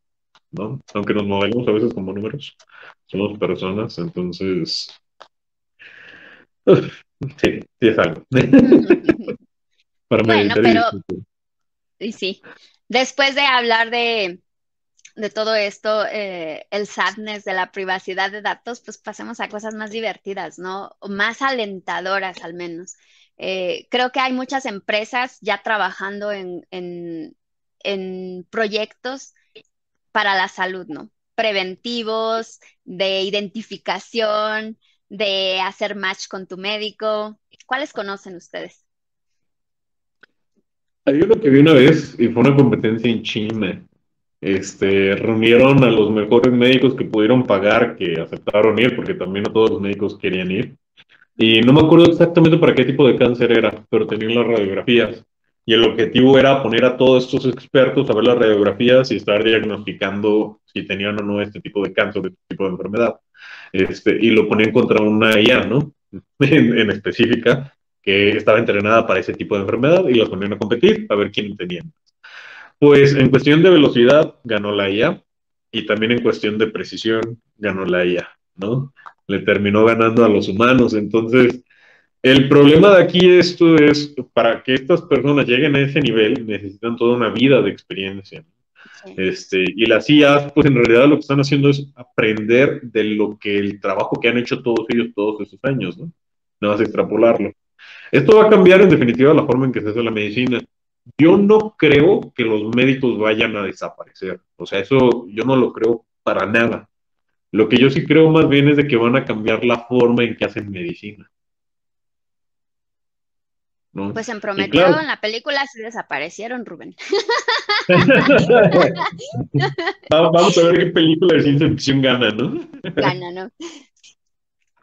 ¿no? Aunque nos modelemos a veces como números, somos personas, entonces... sí, sí es algo. Para bueno, pero... Y sí, después de hablar de, de todo esto, eh, el sadness de la privacidad de datos, pues pasemos a cosas más divertidas, ¿no? Más alentadoras al menos. Eh, creo que hay muchas empresas ya trabajando en, proyectos para la salud, ¿no? Preventivos, de identificación, de hacer match con tu médico. ¿Cuáles conocen ustedes? Hay uno que vi una vez y fue una competencia en China. Este, reunieron a los mejores médicos que pudieron pagar, que aceptaron ir, porque también no todos los médicos querían ir. Y no me acuerdo exactamente para qué tipo de cáncer era, pero tenían las radiografías. Y el objetivo era poner a todos estos expertos a ver las radiografías y estar diagnosticando si tenían o no este tipo de cáncer, este tipo de enfermedad. Este, y lo ponían contra una IA, ¿no? en, específica, que estaba entrenada para ese tipo de enfermedad y los ponían a competir a ver quién tenía. Pues en cuestión de velocidad ganó la IA y también en cuestión de precisión ganó la IA, ¿no? le terminó ganando a los humanos. Entonces, el problema de aquí esto es, para que estas personas lleguen a ese nivel, necesitan toda una vida de experiencia. Este, y las IAs, pues en realidad lo que están haciendo es aprender de lo que el trabajo que han hecho todos ellos todos esos años, ¿no? No más extrapolarlo. Esto va a cambiar en definitiva la forma en que se hace la medicina. Yo no creo que los médicos vayan a desaparecer. O sea, eso yo no lo creo para nada. Lo que yo sí creo más bien es de que van a cambiar la forma en que hacen medicina. Pues en Prometeo, en la película, se desaparecieron, Rubén. Vamos a ver qué película de ciencia ficción gana, ¿no? Gana, ¿no?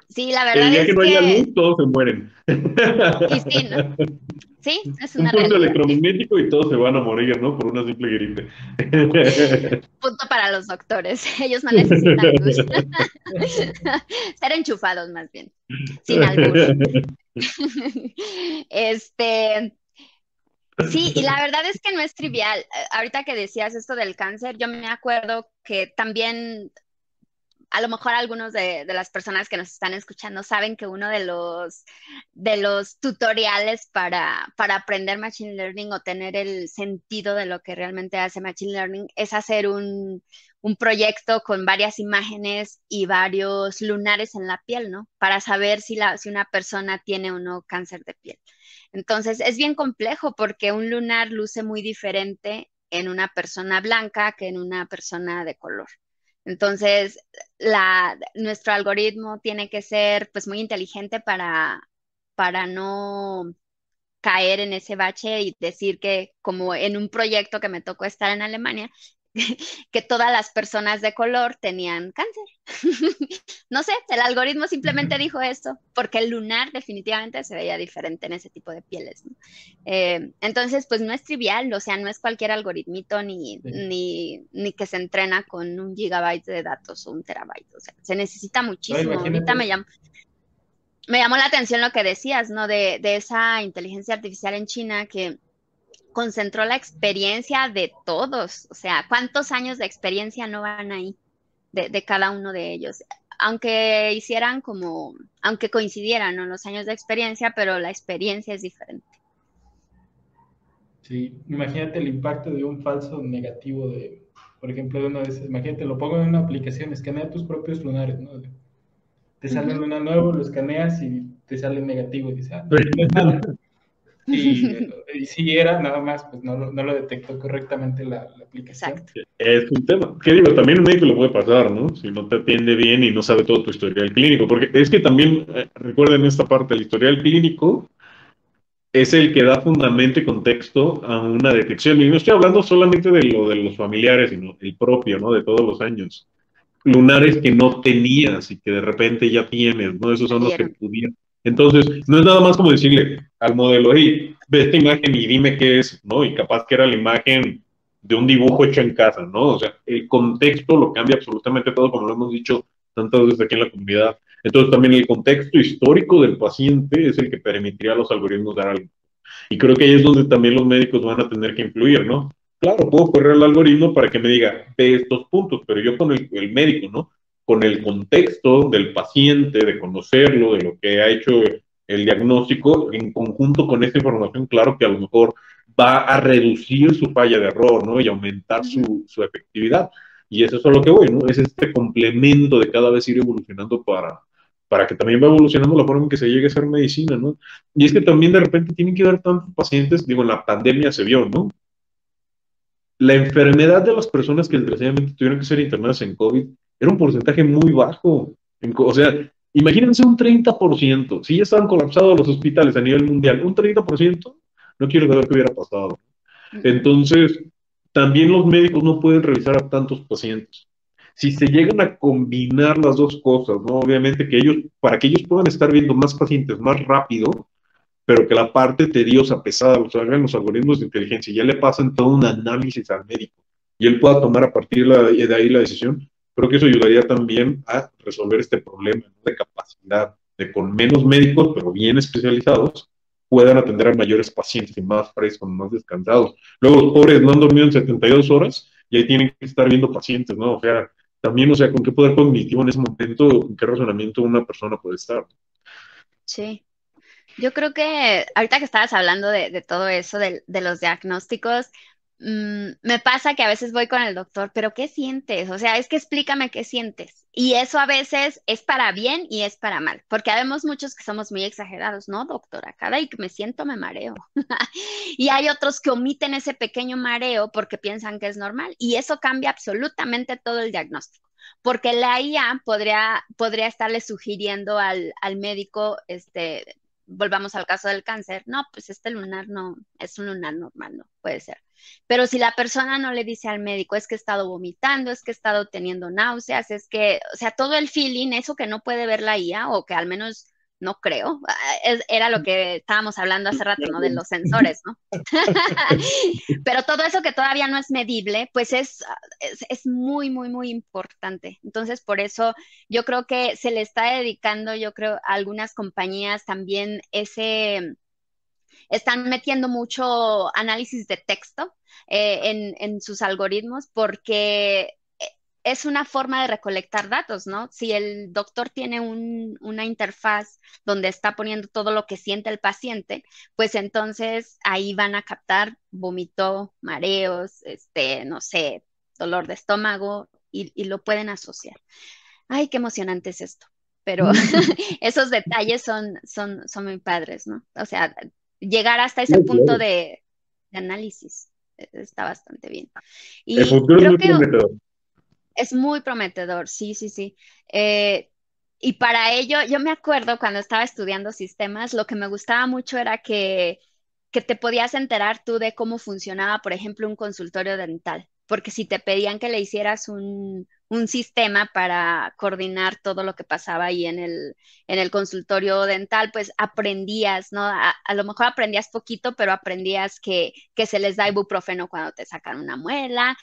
Sí, la verdad El día que no haya luz, todos se mueren. Y sí, ¿no? Sí, es una Un pulso electromagnético y todos se van a morir, ¿no? Por una simple gripe. Punto para los doctores. Ellos no necesitan luz. Ser enchufados, más bien. Sin albur. Este. Sí, y la verdad es que no es trivial. Ahorita que decías esto del cáncer, yo me acuerdo que también a lo mejor algunos de, las personas que nos están escuchando saben que uno de los, de los tutoriales para, para aprender Machine Learning o tener el sentido de lo que realmente hace Machine Learning es hacer un, proyecto con varias imágenes y varios lunares en la piel, ¿no? Para saber si, la, si una persona tiene o no cáncer de piel. Entonces, es bien complejo porque un lunar luce muy diferente en una persona blanca que en una persona de color. Entonces, nuestro algoritmo tiene que ser pues muy inteligente para, para no caer en ese bache y decir que como en un proyecto que me tocó estar en Alemania, que todas las personas de color tenían cáncer. no sé, el algoritmo simplemente dijo eso, porque el lunar definitivamente se veía diferente en ese tipo de pieles. Eh, entonces, pues no es trivial, o sea, no es cualquier algoritmito ni, ni, ni, que se entrena con un gigabyte de datos o un terabyte, o sea, se necesita muchísimo. Ahorita me llamó, me llamó la atención lo que decías, ¿no? De, de esa inteligencia artificial en China que concentró la experiencia de todos, o sea, ¿cuántos años de experiencia no van ahí de, cada uno de ellos? Aunque hicieran como, aunque coincidieran ¿no? los años de experiencia, pero la experiencia es diferente. Sí, imagínate el impacto de un falso negativo de, por ejemplo, de una vez, imagínate, lo pongo en una aplicación, escanea tus propios lunares, ¿no? Te sale una nuevo, lo escaneas y te sale negativo y dices, ah, no Y, si era, nada más, pues no, no lo detectó correctamente la, aplicación. Es un tema. ¿Qué digo? También un médico lo puede pasar, ¿no? Si no te atiende bien y no sabe todo tu historial clínico. Porque es que también, eh, recuerden esta parte, el historial clínico es el que da fundamento y contexto a una detección. Y no estoy hablando solamente de lo de los familiares, sino el propio, ¿no? De todos los años. Lunares que no tenías y que de repente ya tienes, ¿no? Esos son los que pudieron entonces, no es nada más como decirle al modelo, hey, ve esta imagen y dime qué es, ¿no? Y capaz que era la imagen de un dibujo hecho en casa, ¿no? O sea, el contexto lo cambia absolutamente todo, como lo hemos dicho tantas veces aquí en la comunidad. Entonces, también el contexto histórico del paciente es el que permitiría a los algoritmos dar algo. Y creo que ahí es donde también los médicos van a tener que influir, ¿no? Claro, puedo correr el algoritmo para que me diga, ve estos puntos, pero yo con el médico, ¿no? Con el contexto del paciente, de conocerlo, de lo que ha hecho el diagnóstico, en conjunto con esta información, claro que a lo mejor va a reducir su falla de error, ¿no? Y aumentar su, su efectividad. Y eso es a lo que voy, ¿no? Es este complemento de cada vez ir evolucionando para, para que también va evolucionando la forma en que se llegue a hacer medicina, ¿no? Y es que también de repente tienen que dar tantos pacientes, digo, en la pandemia se vio, ¿no? La enfermedad de las personas que desgraciadamente tuvieron que ser internadas en COVID era un porcentaje muy bajo. O sea, imagínense un 30%. Si ya estaban colapsados los hospitales a nivel mundial, un 30%, no quiero saber qué hubiera pasado. Entonces, también los médicos no pueden revisar a tantos pacientes. Si se llegan a combinar las dos cosas, ¿no? Obviamente que ellos, para que ellos puedan estar viendo más pacientes más rápido, pero que la parte tediosa, pesada, los hagan los algoritmos de inteligencia, ya le pasan todo un análisis al médico y él pueda tomar a partir de ahí la decisión, Creo que eso ayudaría también a resolver este problema de capacidad, de con menos médicos, pero bien especializados, puedan atender a mayores pacientes y más frescos, más descansados. Luego los pobres no han dormido en 72 horas y ahí tienen que estar viendo pacientes, ¿no? O sea, también, o sea, con qué poder cognitivo en ese momento, con qué razonamiento una persona puede estar. Sí. Yo creo que ahorita que estabas hablando de, todo eso, de, de los diagnósticos, Mm, me pasa que a veces voy con el doctor, pero ¿qué sientes? O sea, es que explícame qué sientes. Y eso a veces es para bien y es para mal, porque habemos muchos que somos muy exagerados, ¿no, doctora? Cada y que me siento me mareo. y hay otros que omiten ese pequeño mareo porque piensan que es normal y eso cambia absolutamente todo el diagnóstico. Porque la IA podría, podría estarle sugiriendo al, al médico, este, volvamos al caso del cáncer, no, pues este lunar no, es un lunar normal, no puede ser. Pero si la persona no le dice al médico, es que he estado vomitando, es que he estado teniendo náuseas, es que, o sea, todo el feeling, eso que no puede ver la IA o que al menos no creo, ah, era lo que estábamos hablando hace rato, ¿no? De los sensores, ¿no? Pero todo eso que todavía no es medible, pues es, es, es, muy, muy, muy importante. Entonces, por eso yo creo que se le está dedicando, yo creo, a algunas compañías también ese están metiendo mucho análisis de texto eh, en, sus algoritmos porque es una forma de recolectar datos, ¿no? Si el doctor tiene una interfaz donde está poniendo todo lo que siente el paciente, pues entonces ahí van a captar vómito, mareos, este, no sé, dolor de estómago y, y lo pueden asociar. Ay, qué emocionante es esto pero esos detalles son, son, son muy padres, ¿no? O sea, llegar hasta ese punto de, análisis. E, está bastante bien. Y el futuro es muy prometedor. Es muy prometedor, sí, sí, sí. Eh, y para ello, yo me acuerdo cuando estaba estudiando sistemas, lo que me gustaba mucho era que, que te podías enterar tú de cómo funcionaba, por ejemplo, un consultorio dental. porque si te pedían que le hicieras un, un sistema para coordinar todo lo que pasaba ahí en el, en el consultorio dental, pues aprendías, ¿no? A, lo mejor aprendías poquito, pero aprendías que, que se les da ibuprofeno cuando te sacan una muela,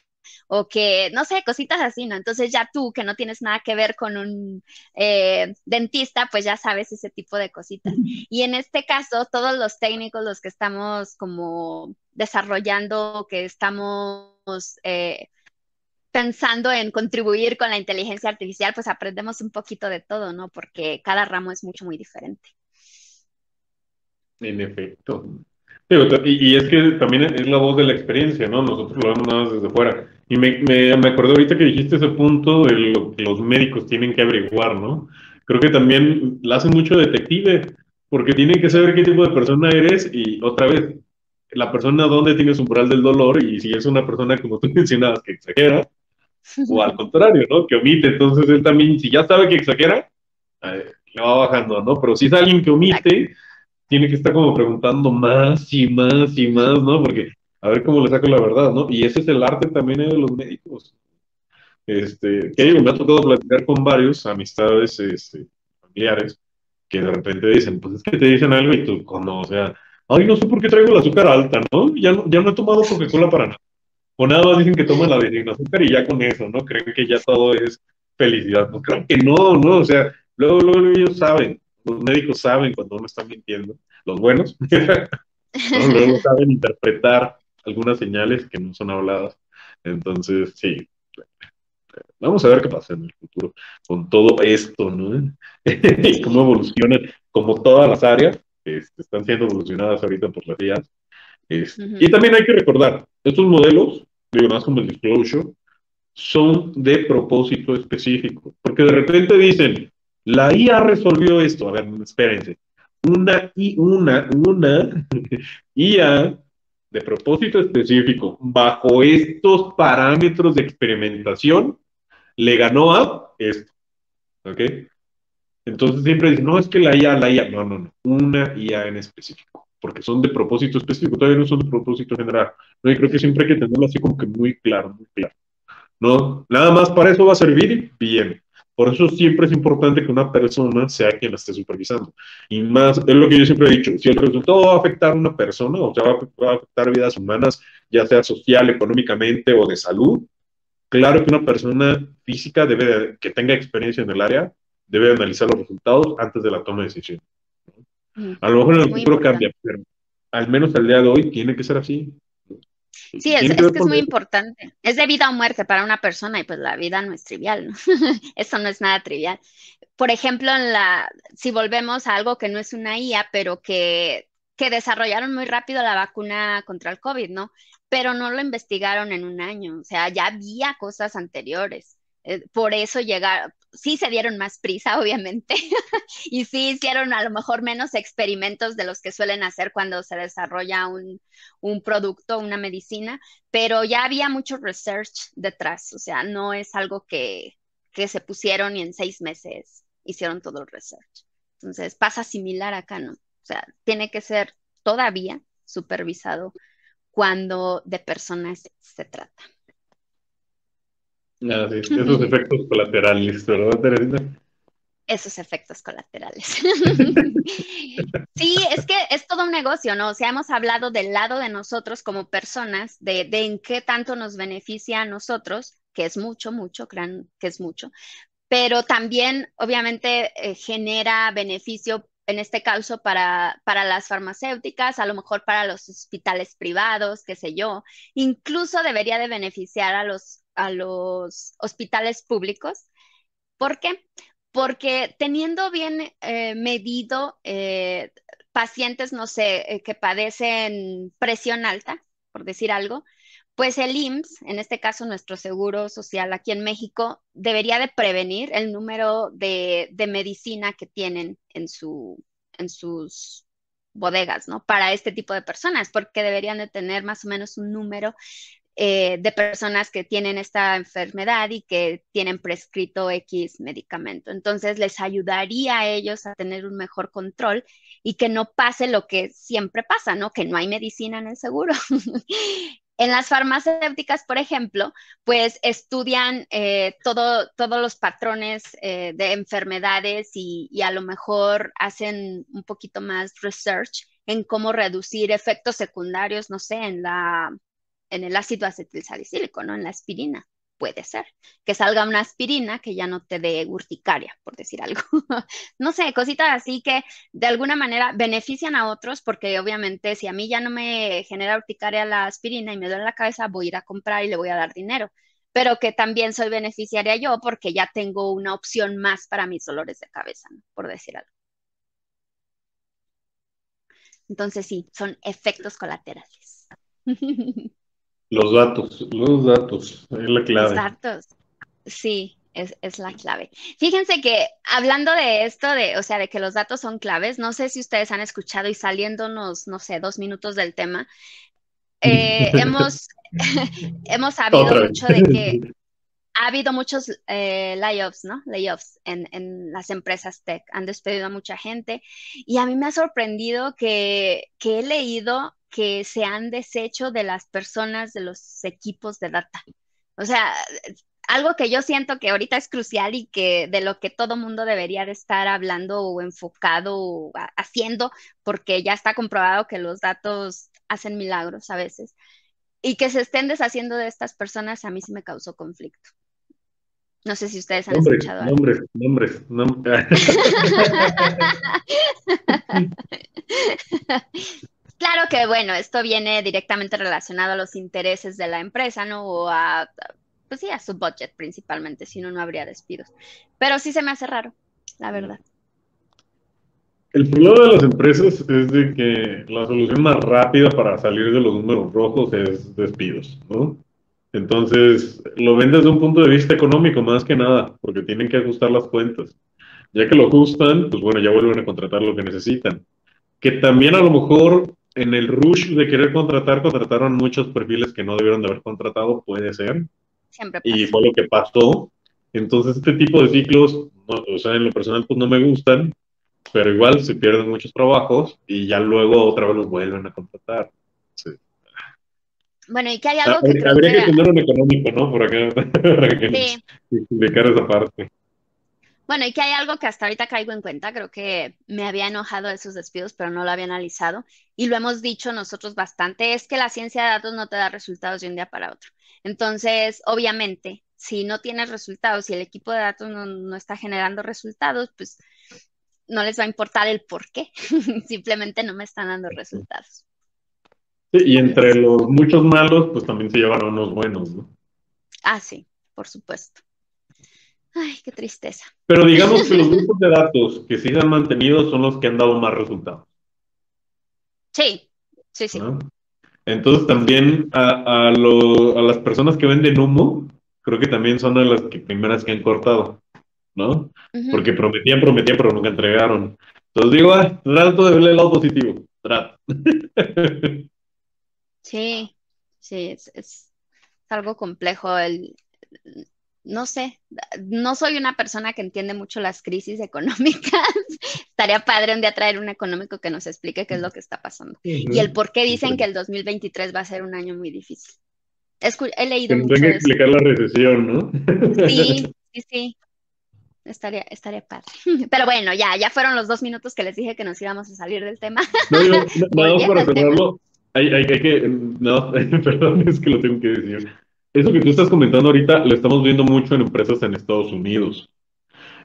o que, no sé, cositas así, ¿no? Entonces ya tú, que no tienes nada que ver con un eh, dentista, pues ya sabes ese tipo de cositas. Y en este caso, todos los técnicos, los que estamos como desarrollando, que estamos eh, pensando en contribuir con la inteligencia artificial, pues aprendemos un poquito de todo, ¿no? Porque cada ramo es mucho, muy diferente. En efecto. Y, es que también es la voz de la experiencia, ¿no? Nosotros lo vemos nada más desde fuera. Y me, me, me acordé ahorita que dijiste ese punto de lo que los médicos tienen que averiguar, ¿no? Creo que también la hacen mucho detective, porque tienen que saber qué tipo de persona eres y otra vez, la persona dónde tiene su umbral del dolor y si es una persona, como tú mencionabas, que exagera, o al contrario, ¿no? Que omite. Entonces él también, si ya sabe que exagera, eh, le va bajando, ¿no? Pero si es alguien que omite, tiene que estar como preguntando más y más y más, ¿no? Porque a ver cómo le saco la verdad, ¿no? Y ese es el arte también de los médicos. Este, que me ha tocado platicar con varios amistades este, familiares que de repente dicen, pues es que te dicen algo y tú, cuando, o sea, ay, no sé por qué traigo el azúcar alta, ¿no? Ya no, ya no he tomado Coca-Cola para nada. O nada más dicen que toman la de azúcar y ya con eso, ¿no? Creen que ya todo es felicidad. No, creo que no, ¿no? O sea, luego, luego ellos saben, los médicos saben cuando uno está mintiendo, los buenos, luego saben interpretar algunas señales que no son habladas. Entonces, sí, vamos a ver qué pasa en el futuro con todo esto, ¿no? y cómo evolucionan, como todas las áreas este, están siendo evolucionadas ahorita por las IAs. Este, y también hay que recordar, estos modelos más como el disclosure, son de propósito específico. Porque de repente dicen, la IA resolvió esto. A ver, espérense. Una, una, una IA de propósito específico, bajo estos parámetros de experimentación, le ganó a esto. ¿Ok? Entonces siempre dicen, no, es que la IA, la IA, no, no, no, una IA en específico porque son de propósito específico, todavía no son de propósito general. ¿no? Y creo que siempre hay que tenerlo así como que muy claro, muy claro. ¿no? Nada más para eso va a servir bien. Por eso siempre es importante que una persona sea quien la esté supervisando. Y más, es lo que yo siempre he dicho, si el resultado va a afectar a una persona, o sea, va a afectar vidas humanas, ya sea social, económicamente o de salud, claro que una persona física debe, que tenga experiencia en el área, debe analizar los resultados antes de la toma de decisión. A lo mejor en el futuro cambia, pero al menos al día de hoy tiene que ser así. Sí, es, que, es muy importante. Es de vida o muerte para una persona y pues la vida no es trivial, ¿no? Eso no es nada trivial. Por ejemplo, en la, si volvemos a algo que no es una IA, pero que, que desarrollaron muy rápido la vacuna contra el COVID, ¿no? Pero no lo investigaron en un año, o sea, ya había cosas anteriores. Eh, por eso llegaron, sí se dieron más prisa, obviamente, y sí hicieron a lo mejor menos experimentos de los que suelen hacer cuando se desarrolla un, producto, una medicina, pero ya había mucho research detrás, o sea, no es algo que, que se pusieron y en seis meses hicieron todo el research. Entonces, pasa similar acá, ¿no? O sea, tiene que ser todavía supervisado cuando de personas se trata. Ah, esos efectos colaterales, ¿verdad, Teresita? Esos efectos colaterales. sí, es que es todo un negocio, ¿no? O sea, hemos hablado del lado de nosotros como personas, de, en qué tanto nos beneficia a nosotros, que es mucho, mucho, crean que es mucho, pero también obviamente eh, genera beneficio en este caso para, para, las farmacéuticas, a lo mejor para los hospitales privados, qué sé yo. Incluso debería de beneficiar a los a los hospitales públicos. ¿Por qué? Porque teniendo bien eh, medido eh, pacientes, no sé, eh, que padecen presión alta, por decir algo, pues el IMSS, en este caso nuestro seguro social aquí en México, debería de prevenir el número de, de medicina que tienen en, su, en sus bodegas, ¿no? Para este tipo de personas, porque deberían de tener más o menos un número eh, de personas que tienen esta enfermedad y que tienen prescrito X medicamento. Entonces, les ayudaría a ellos a tener un mejor control y que no pase lo que siempre pasa, ¿no? Que no hay medicina en el seguro. En las farmacéuticas, por ejemplo, pues estudian eh, todo, todos los patrones eh, de enfermedades y, y, a lo mejor hacen un poquito más research en cómo reducir efectos secundarios, no sé, en, la, en el ácido acetilsalicílico, ¿no? En la aspirina puede ser. Que salga una aspirina que ya no te dé urticaria, por decir algo. no sé, cositas así que de alguna manera benefician a otros porque obviamente si a mí ya no me genera urticaria la aspirina y me duele la cabeza, voy a ir a comprar y le voy a dar dinero. Pero que también soy beneficiaria yo porque ya tengo una opción más para mis dolores de cabeza, por decir algo. Entonces sí, son efectos colaterales. Los datos, los datos, es la clave. Los datos, sí, es, es, la clave. Fíjense que hablando de esto, de, o sea, de que los datos son claves, no sé si ustedes han escuchado y saliéndonos, no sé, dos minutos del tema, eh, hemos, hemos sabido mucho de que ha habido muchos eh, layoffs, ¿no? Layoffs en, en, las empresas tech. Han despedido a mucha gente y a mí me ha sorprendido que, que he leído que se han deshecho de las personas de los equipos de data. O sea, algo que yo siento que ahorita es crucial y que de lo que todo mundo debería de estar hablando o enfocado o haciendo, porque ya está comprobado que los datos hacen milagros a veces. Y que se estén deshaciendo de estas personas a mí sí me causó conflicto. No sé si ustedes han escuchado algo. Nombres, nombres, nombres. Claro que, bueno, esto viene directamente relacionado a los intereses de la empresa, ¿no? O a, pues sí, a su budget principalmente, si no, no habría despidos. Pero sí se me hace raro, la verdad. El problema de las empresas es de que la solución más rápida para salir de los números rojos es despidos, ¿no? Entonces, lo ven desde un punto de vista económico más que nada, porque tienen que ajustar las cuentas. Ya que lo ajustan, pues bueno, ya vuelven a contratar lo que necesitan. Que también a lo mejor en el rush de querer contratar, contrataron muchos perfiles que no debieron de haber contratado, puede ser. Siempre Y fue lo que pasó. Entonces, este tipo de ciclos, o sea, en lo personal, pues no me gustan, pero igual se pierden muchos trabajos y ya luego otra vez los vuelven a contratar. Bueno, y que hay algo que. Habría que, tener un económico, ¿no? Por acá, para que sí. explicar esa parte. Bueno, y que hay algo que hasta ahorita caigo en cuenta, creo que me había enojado de esos despidos, pero no lo había analizado, y lo hemos dicho nosotros bastante, es que la ciencia de datos no te da resultados de un día para otro. Entonces, obviamente, si no tienes resultados y el equipo de datos no, no está generando resultados, pues no les va a importar el por qué, simplemente no me están dando resultados. Sí, y entre los muchos malos, pues también se llevaron unos buenos, ¿no? Ah, sí, por supuesto. Ay, qué tristeza. Pero digamos que los grupos de datos que sí se han mantenido son los que han dado más resultados. Sí, sí, sí. ¿no? Entonces también a, a, lo, a, las personas que venden humo, creo que también son de las que, primeras que han cortado, ¿no? Uh -huh. Porque prometían, prometían, pero nunca entregaron. Entonces digo, ah, trato de verle el lado positivo, trato. sí, sí, es, es algo complejo el no sé, no soy una persona que entiende mucho las crisis económicas. Estaría padre un día traer un económico que nos explique qué es lo que está pasando y el por qué dicen que el 2023 va a ser un año muy difícil. Escu he leído Tendrán mucho que explicar la recesión, ¿no? Sí, sí, sí. Estaría, estaría padre. Pero bueno, ya, ya fueron los dos minutos que les dije que nos íbamos a salir del tema. No, yo, nada más para cerrarlo, hay, hay, hay, que, no, perdón, es que lo tengo que decir. Eso que tú estás comentando ahorita lo estamos viendo mucho en empresas en Estados Unidos.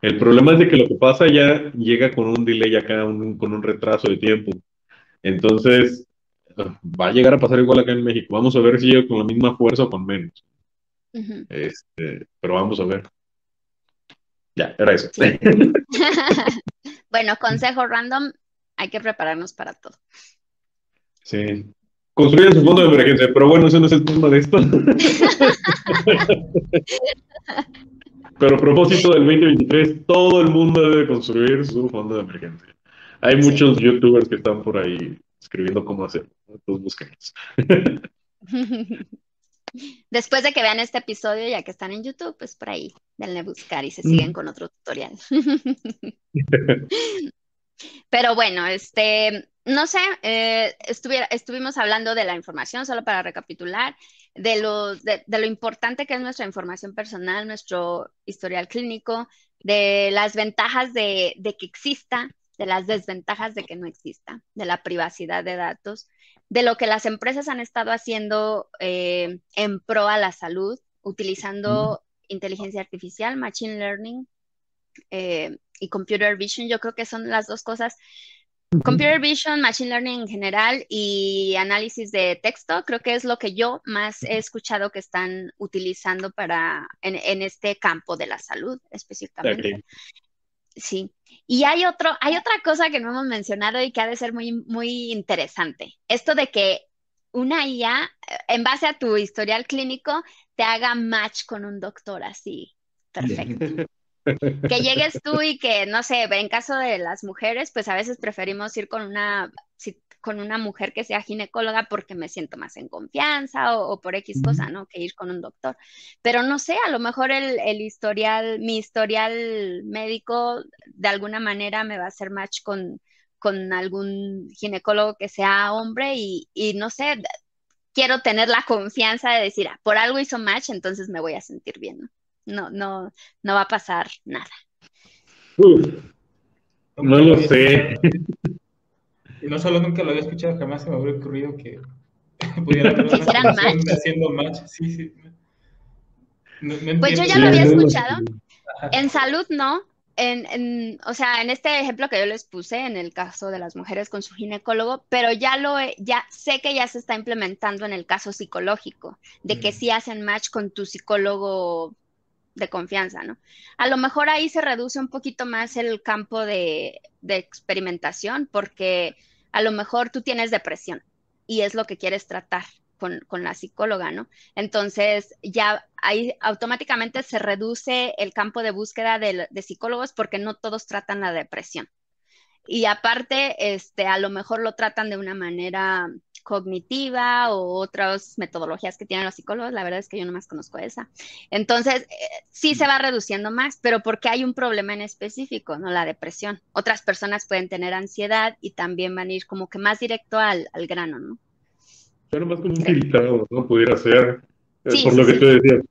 El problema es de que lo que pasa ya llega con un delay acá, un, con un retraso de tiempo. Entonces, va a llegar a pasar igual acá en México. Vamos a ver si llega con la misma fuerza o con menos. Uh -huh. este, pero vamos a ver. Ya, era eso. Sí. bueno, consejo random, hay que prepararnos para todo. Sí. Construyen su fondo de emergencia, pero bueno, ese no es el tema de esto. pero a propósito del 2023, todo el mundo debe construir su fondo de emergencia. Hay sí. muchos youtubers que están por ahí escribiendo cómo hacer. Entonces busquemos. Después de que vean este episodio, ya que están en YouTube, pues por ahí denle buscar y se siguen con otro tutorial. Pero bueno, este, no sé, eh, estuvimos hablando de la información, solo para recapitular, de lo, de, lo importante que es nuestra información personal, nuestro historial clínico, de las ventajas de, que exista, de las desventajas de que no exista, de la privacidad de datos, de lo que las empresas han estado haciendo eh, en pro a la salud, utilizando inteligencia artificial, machine learning eh, y computer vision. Yo creo que son las dos cosas Computer Vision, Machine Learning en general y análisis de texto, creo que es lo que yo más he escuchado que están utilizando para en, este campo de la salud específicamente. Sí. Y hay otro, hay otra cosa que no hemos mencionado y que ha de ser muy, muy interesante. Esto de que una IA, en base a tu historial clínico, te haga match con un doctor así. Perfecto. que llegues tú y que, no sé, en caso de las mujeres, pues a veces preferimos ir con una, con una mujer que sea ginecóloga porque me siento más en confianza o, por X cosa, ¿no? Que ir con un doctor. Pero no sé, a lo mejor el, historial, mi historial médico de alguna manera me va a hacer match con, con algún ginecólogo que sea hombre y, y no sé, quiero tener la confianza de decir, ah, por algo hizo match, entonces me voy a sentir bien, ¿no? No, no, no va a pasar nada. no lo sé. Y no solo nunca lo había escuchado, jamás se me habría ocurrido que pudiera haber haciendo match. Sí, sí. pues yo ya lo había escuchado. En salud no. En, en, o sea, en este ejemplo que yo les puse, en el caso de las mujeres con su ginecólogo, pero ya lo ya sé que ya se está implementando en el caso psicológico, de que sí hacen match con tu psicólogo de confianza, ¿no? A lo mejor ahí se reduce un poquito más el campo de, experimentación porque a lo mejor tú tienes depresión y es lo que quieres tratar con, la psicóloga, ¿no? Entonces ya ahí automáticamente se reduce el campo de búsqueda de, de psicólogos porque no todos tratan la depresión. Y aparte, este, a lo mejor lo tratan de una manera cognitiva o otras metodologías que tienen los psicólogos, la verdad es que yo no más conozco esa. Entonces, eh, sí se va reduciendo más, pero porque hay un problema en específico, ¿no? La depresión. Otras personas pueden tener ansiedad y también van a ir como que más directo al, grano, ¿no? Pero más como un filtrado, ¿no? Pudiera ser, eh, por lo que tú decías.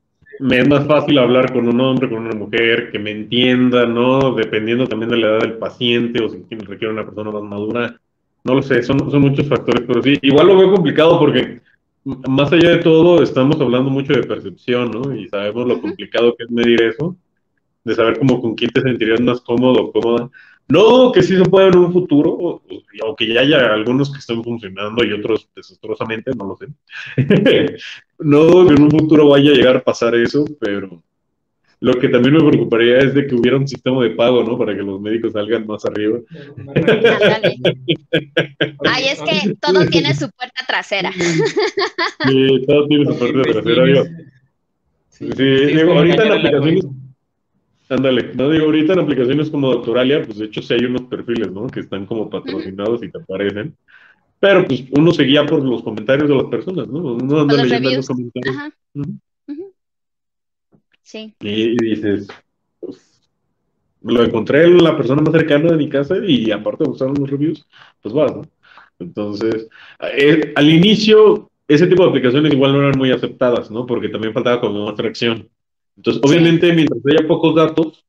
Me es más fácil hablar con un hombre, con una mujer, que me entienda, ¿no? Dependiendo también de la edad del paciente o si requiere una persona más madura no lo sé, son, son muchos factores, pero sí, igual lo veo complicado porque más allá de todo estamos hablando mucho de percepción, ¿no? Y sabemos lo complicado que es medir eso, de saber cómo con quién te sentirías más cómodo o cómoda. No que sí se pueda en un futuro, aunque ya haya algunos que estén funcionando y otros desastrosamente, no lo sé. no que en un futuro vaya a llegar a pasar eso, pero lo que también me preocuparía es de que hubiera un sistema de pago, ¿no? Para que los médicos salgan más arriba. Ay, es que todo tiene su puerta trasera. Sí, todo tiene su puerta trasera. Sí, digo, ahorita en aplicaciones... Ándale, no digo, ahorita en aplicaciones como Doctoralia, pues de hecho sí hay unos perfiles, ¿no? Que están como patrocinados y te aparecen. Pero pues uno seguía por los comentarios de las personas, ¿no? Uno anda leyendo los comentarios. Ajá. Sí. Y, dices, pues, lo encontré en la persona más cercana de mi casa y aparte gustaron los reviews, pues vas, ¿no? Entonces, eh, al inicio, ese tipo de aplicaciones igual no eran muy aceptadas, ¿no? Porque también faltaba como más atracción. Entonces, obviamente, mientras haya pocos datos,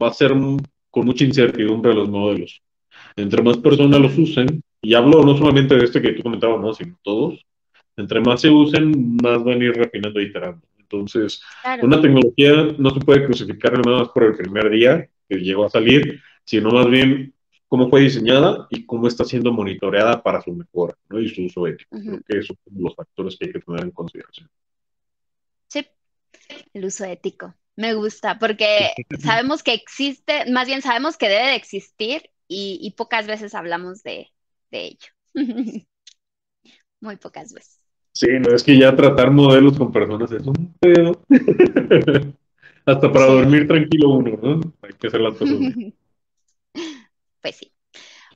va a ser con mucha incertidumbre los modelos. Entre más personas los usen, y hablo no solamente de este que tú comentabas, ¿no? Sino todos, entre más se usen, más van a ir refinando y iterando. Entonces, una tecnología no se puede crucificar nada más por el primer día que llegó a salir, sino más bien cómo fue diseñada y cómo está siendo monitoreada para su mejora ¿no? y su uso ético. Creo que esos son los factores que hay que tener en consideración. El uso ético. Me gusta porque sabemos que existe, más bien sabemos que debe de existir y, pocas veces hablamos de, de ello. Muy pocas veces. Sí, no es que ya tratar modelos con personas es un pedo. Hasta para dormir tranquilo uno, ¿no? Hay que hacer las cosas. Pues sí.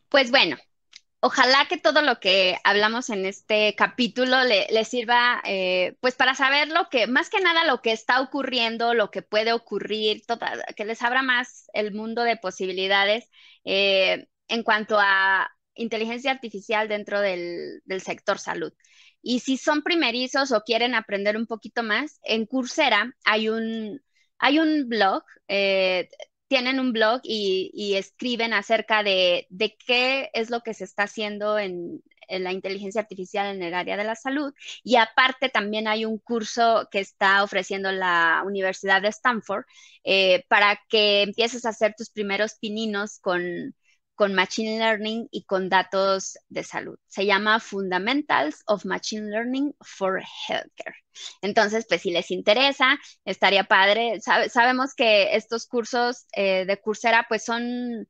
Pues bueno, ojalá que todo lo que hablamos en este capítulo le, sirva, eh, pues para saber lo que, más que nada lo que está ocurriendo, lo que puede ocurrir, que les abra más el mundo de posibilidades eh, en cuanto a inteligencia artificial dentro del, sector salud. Y si son primerizos o quieren aprender un poquito más, en Coursera hay un, hay un blog, eh, tienen un blog y, escriben acerca de, de, qué es lo que se está haciendo en, en la inteligencia artificial en el área de la salud. Y aparte también hay un curso que está ofreciendo la Universidad de Stanford eh, para que empieces a hacer tus primeros pininos con, con Machine Learning y con datos de salud. Se llama Fundamentals of Machine Learning for Healthcare. Entonces, pues si les interesa, estaría padre. sabemos que estos cursos eh, de Coursera pues son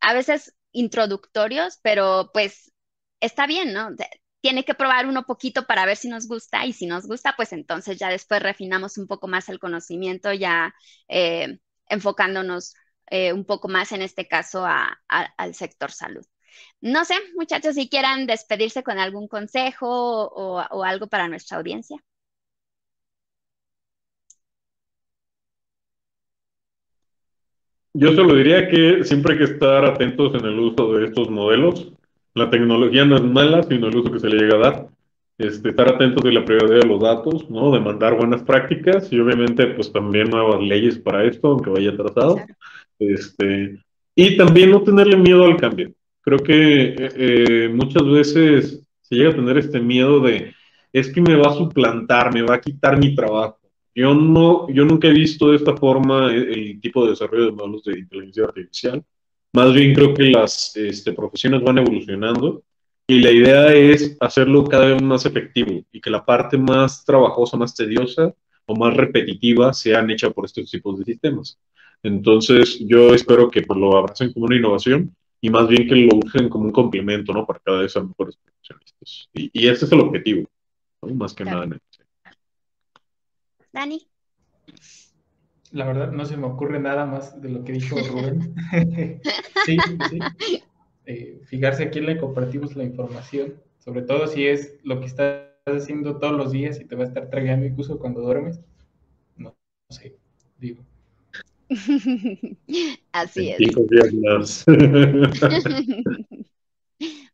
a veces introductorios, pero pues está bien, ¿no? Tiene que probar uno poquito para ver si nos gusta y si nos gusta, pues entonces ya después refinamos un poco más el conocimiento, ya eh, enfocándonos eh, un poco más en este caso al sector salud. No sé, muchachos, si quieran despedirse con algún consejo o, algo para nuestra audiencia. Yo solo diría que siempre hay que estar atentos en el uso de estos modelos. La tecnología no es mala, sino el uso que se le llega a dar. Este, estar atentos de la prioridad de los datos, ¿no? De mandar buenas prácticas y obviamente pues también nuevas leyes para esto, aunque vaya atrasado. Este, y también no tenerle miedo al cambio. Creo que eh, eh, muchas veces se llega a tener este miedo de, es que me va a suplantar, me va a quitar mi trabajo. Yo, no, yo nunca he visto de esta forma el, tipo de desarrollo de modelos de inteligencia artificial. Más bien creo que las este, profesiones van evolucionando y la idea es hacerlo cada vez más efectivo y que la parte más trabajosa, más tediosa o más repetitiva sean hecha por estos tipos de sistemas. Entonces, yo espero que pues, lo abracen como una innovación y más bien que lo usen como un complemento, ¿no? Para cada vez ser mejores profesionistas. Y, y ese es el objetivo, Más que nada. Dani. La verdad, no se me ocurre nada más de lo que dijo Rubén. sí, sí. Eh, fijarse aquí en la cooperativa es la información, sobre todo si es lo que estás haciendo todos los días y te va a estar tragando incluso cuando duermes. no sé, digo. Así es.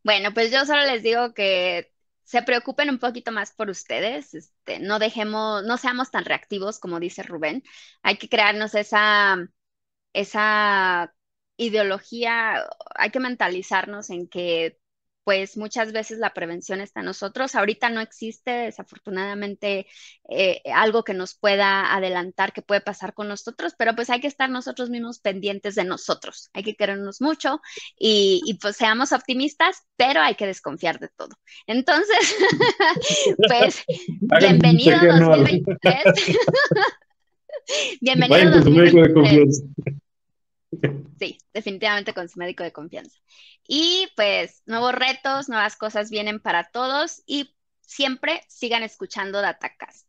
bueno, pues yo solo les digo que se preocupen un poquito más por ustedes, este, no dejemos, no seamos tan reactivos como dice Rubén. Hay que crearnos esa, esa ideología, hay que mentalizarnos en que pues muchas veces la prevención está en nosotros. Ahorita no existe, desafortunadamente, eh, algo que nos pueda adelantar que puede pasar con nosotros, pero pues hay que estar nosotros mismos pendientes de nosotros. Hay que querernos mucho y, pues seamos optimistas, pero hay que desconfiar de todo. Entonces, pues, bienvenido 2023. bienvenido 2023. Sí, definitivamente con su médico de confianza. Y pues nuevos retos, nuevas cosas vienen para todos y siempre sigan escuchando DataCast.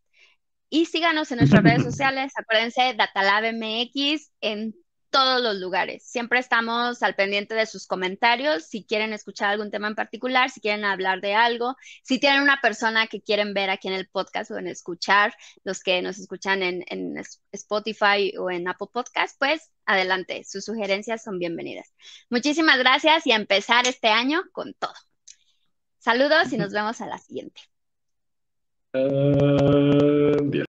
Y síganos en nuestras redes sociales, acuérdense, DatalabMX en todos los lugares. Siempre estamos al pendiente de sus comentarios, si quieren escuchar algún tema en particular, si quieren hablar de algo, si tienen una persona que quieren ver aquí en el podcast o en escuchar, los que nos escuchan en, en Spotify o en Apple Podcast, pues adelante, sus sugerencias son bienvenidas. Muchísimas gracias y a empezar este año con todo. Saludos y nos vemos a la siguiente. Uh...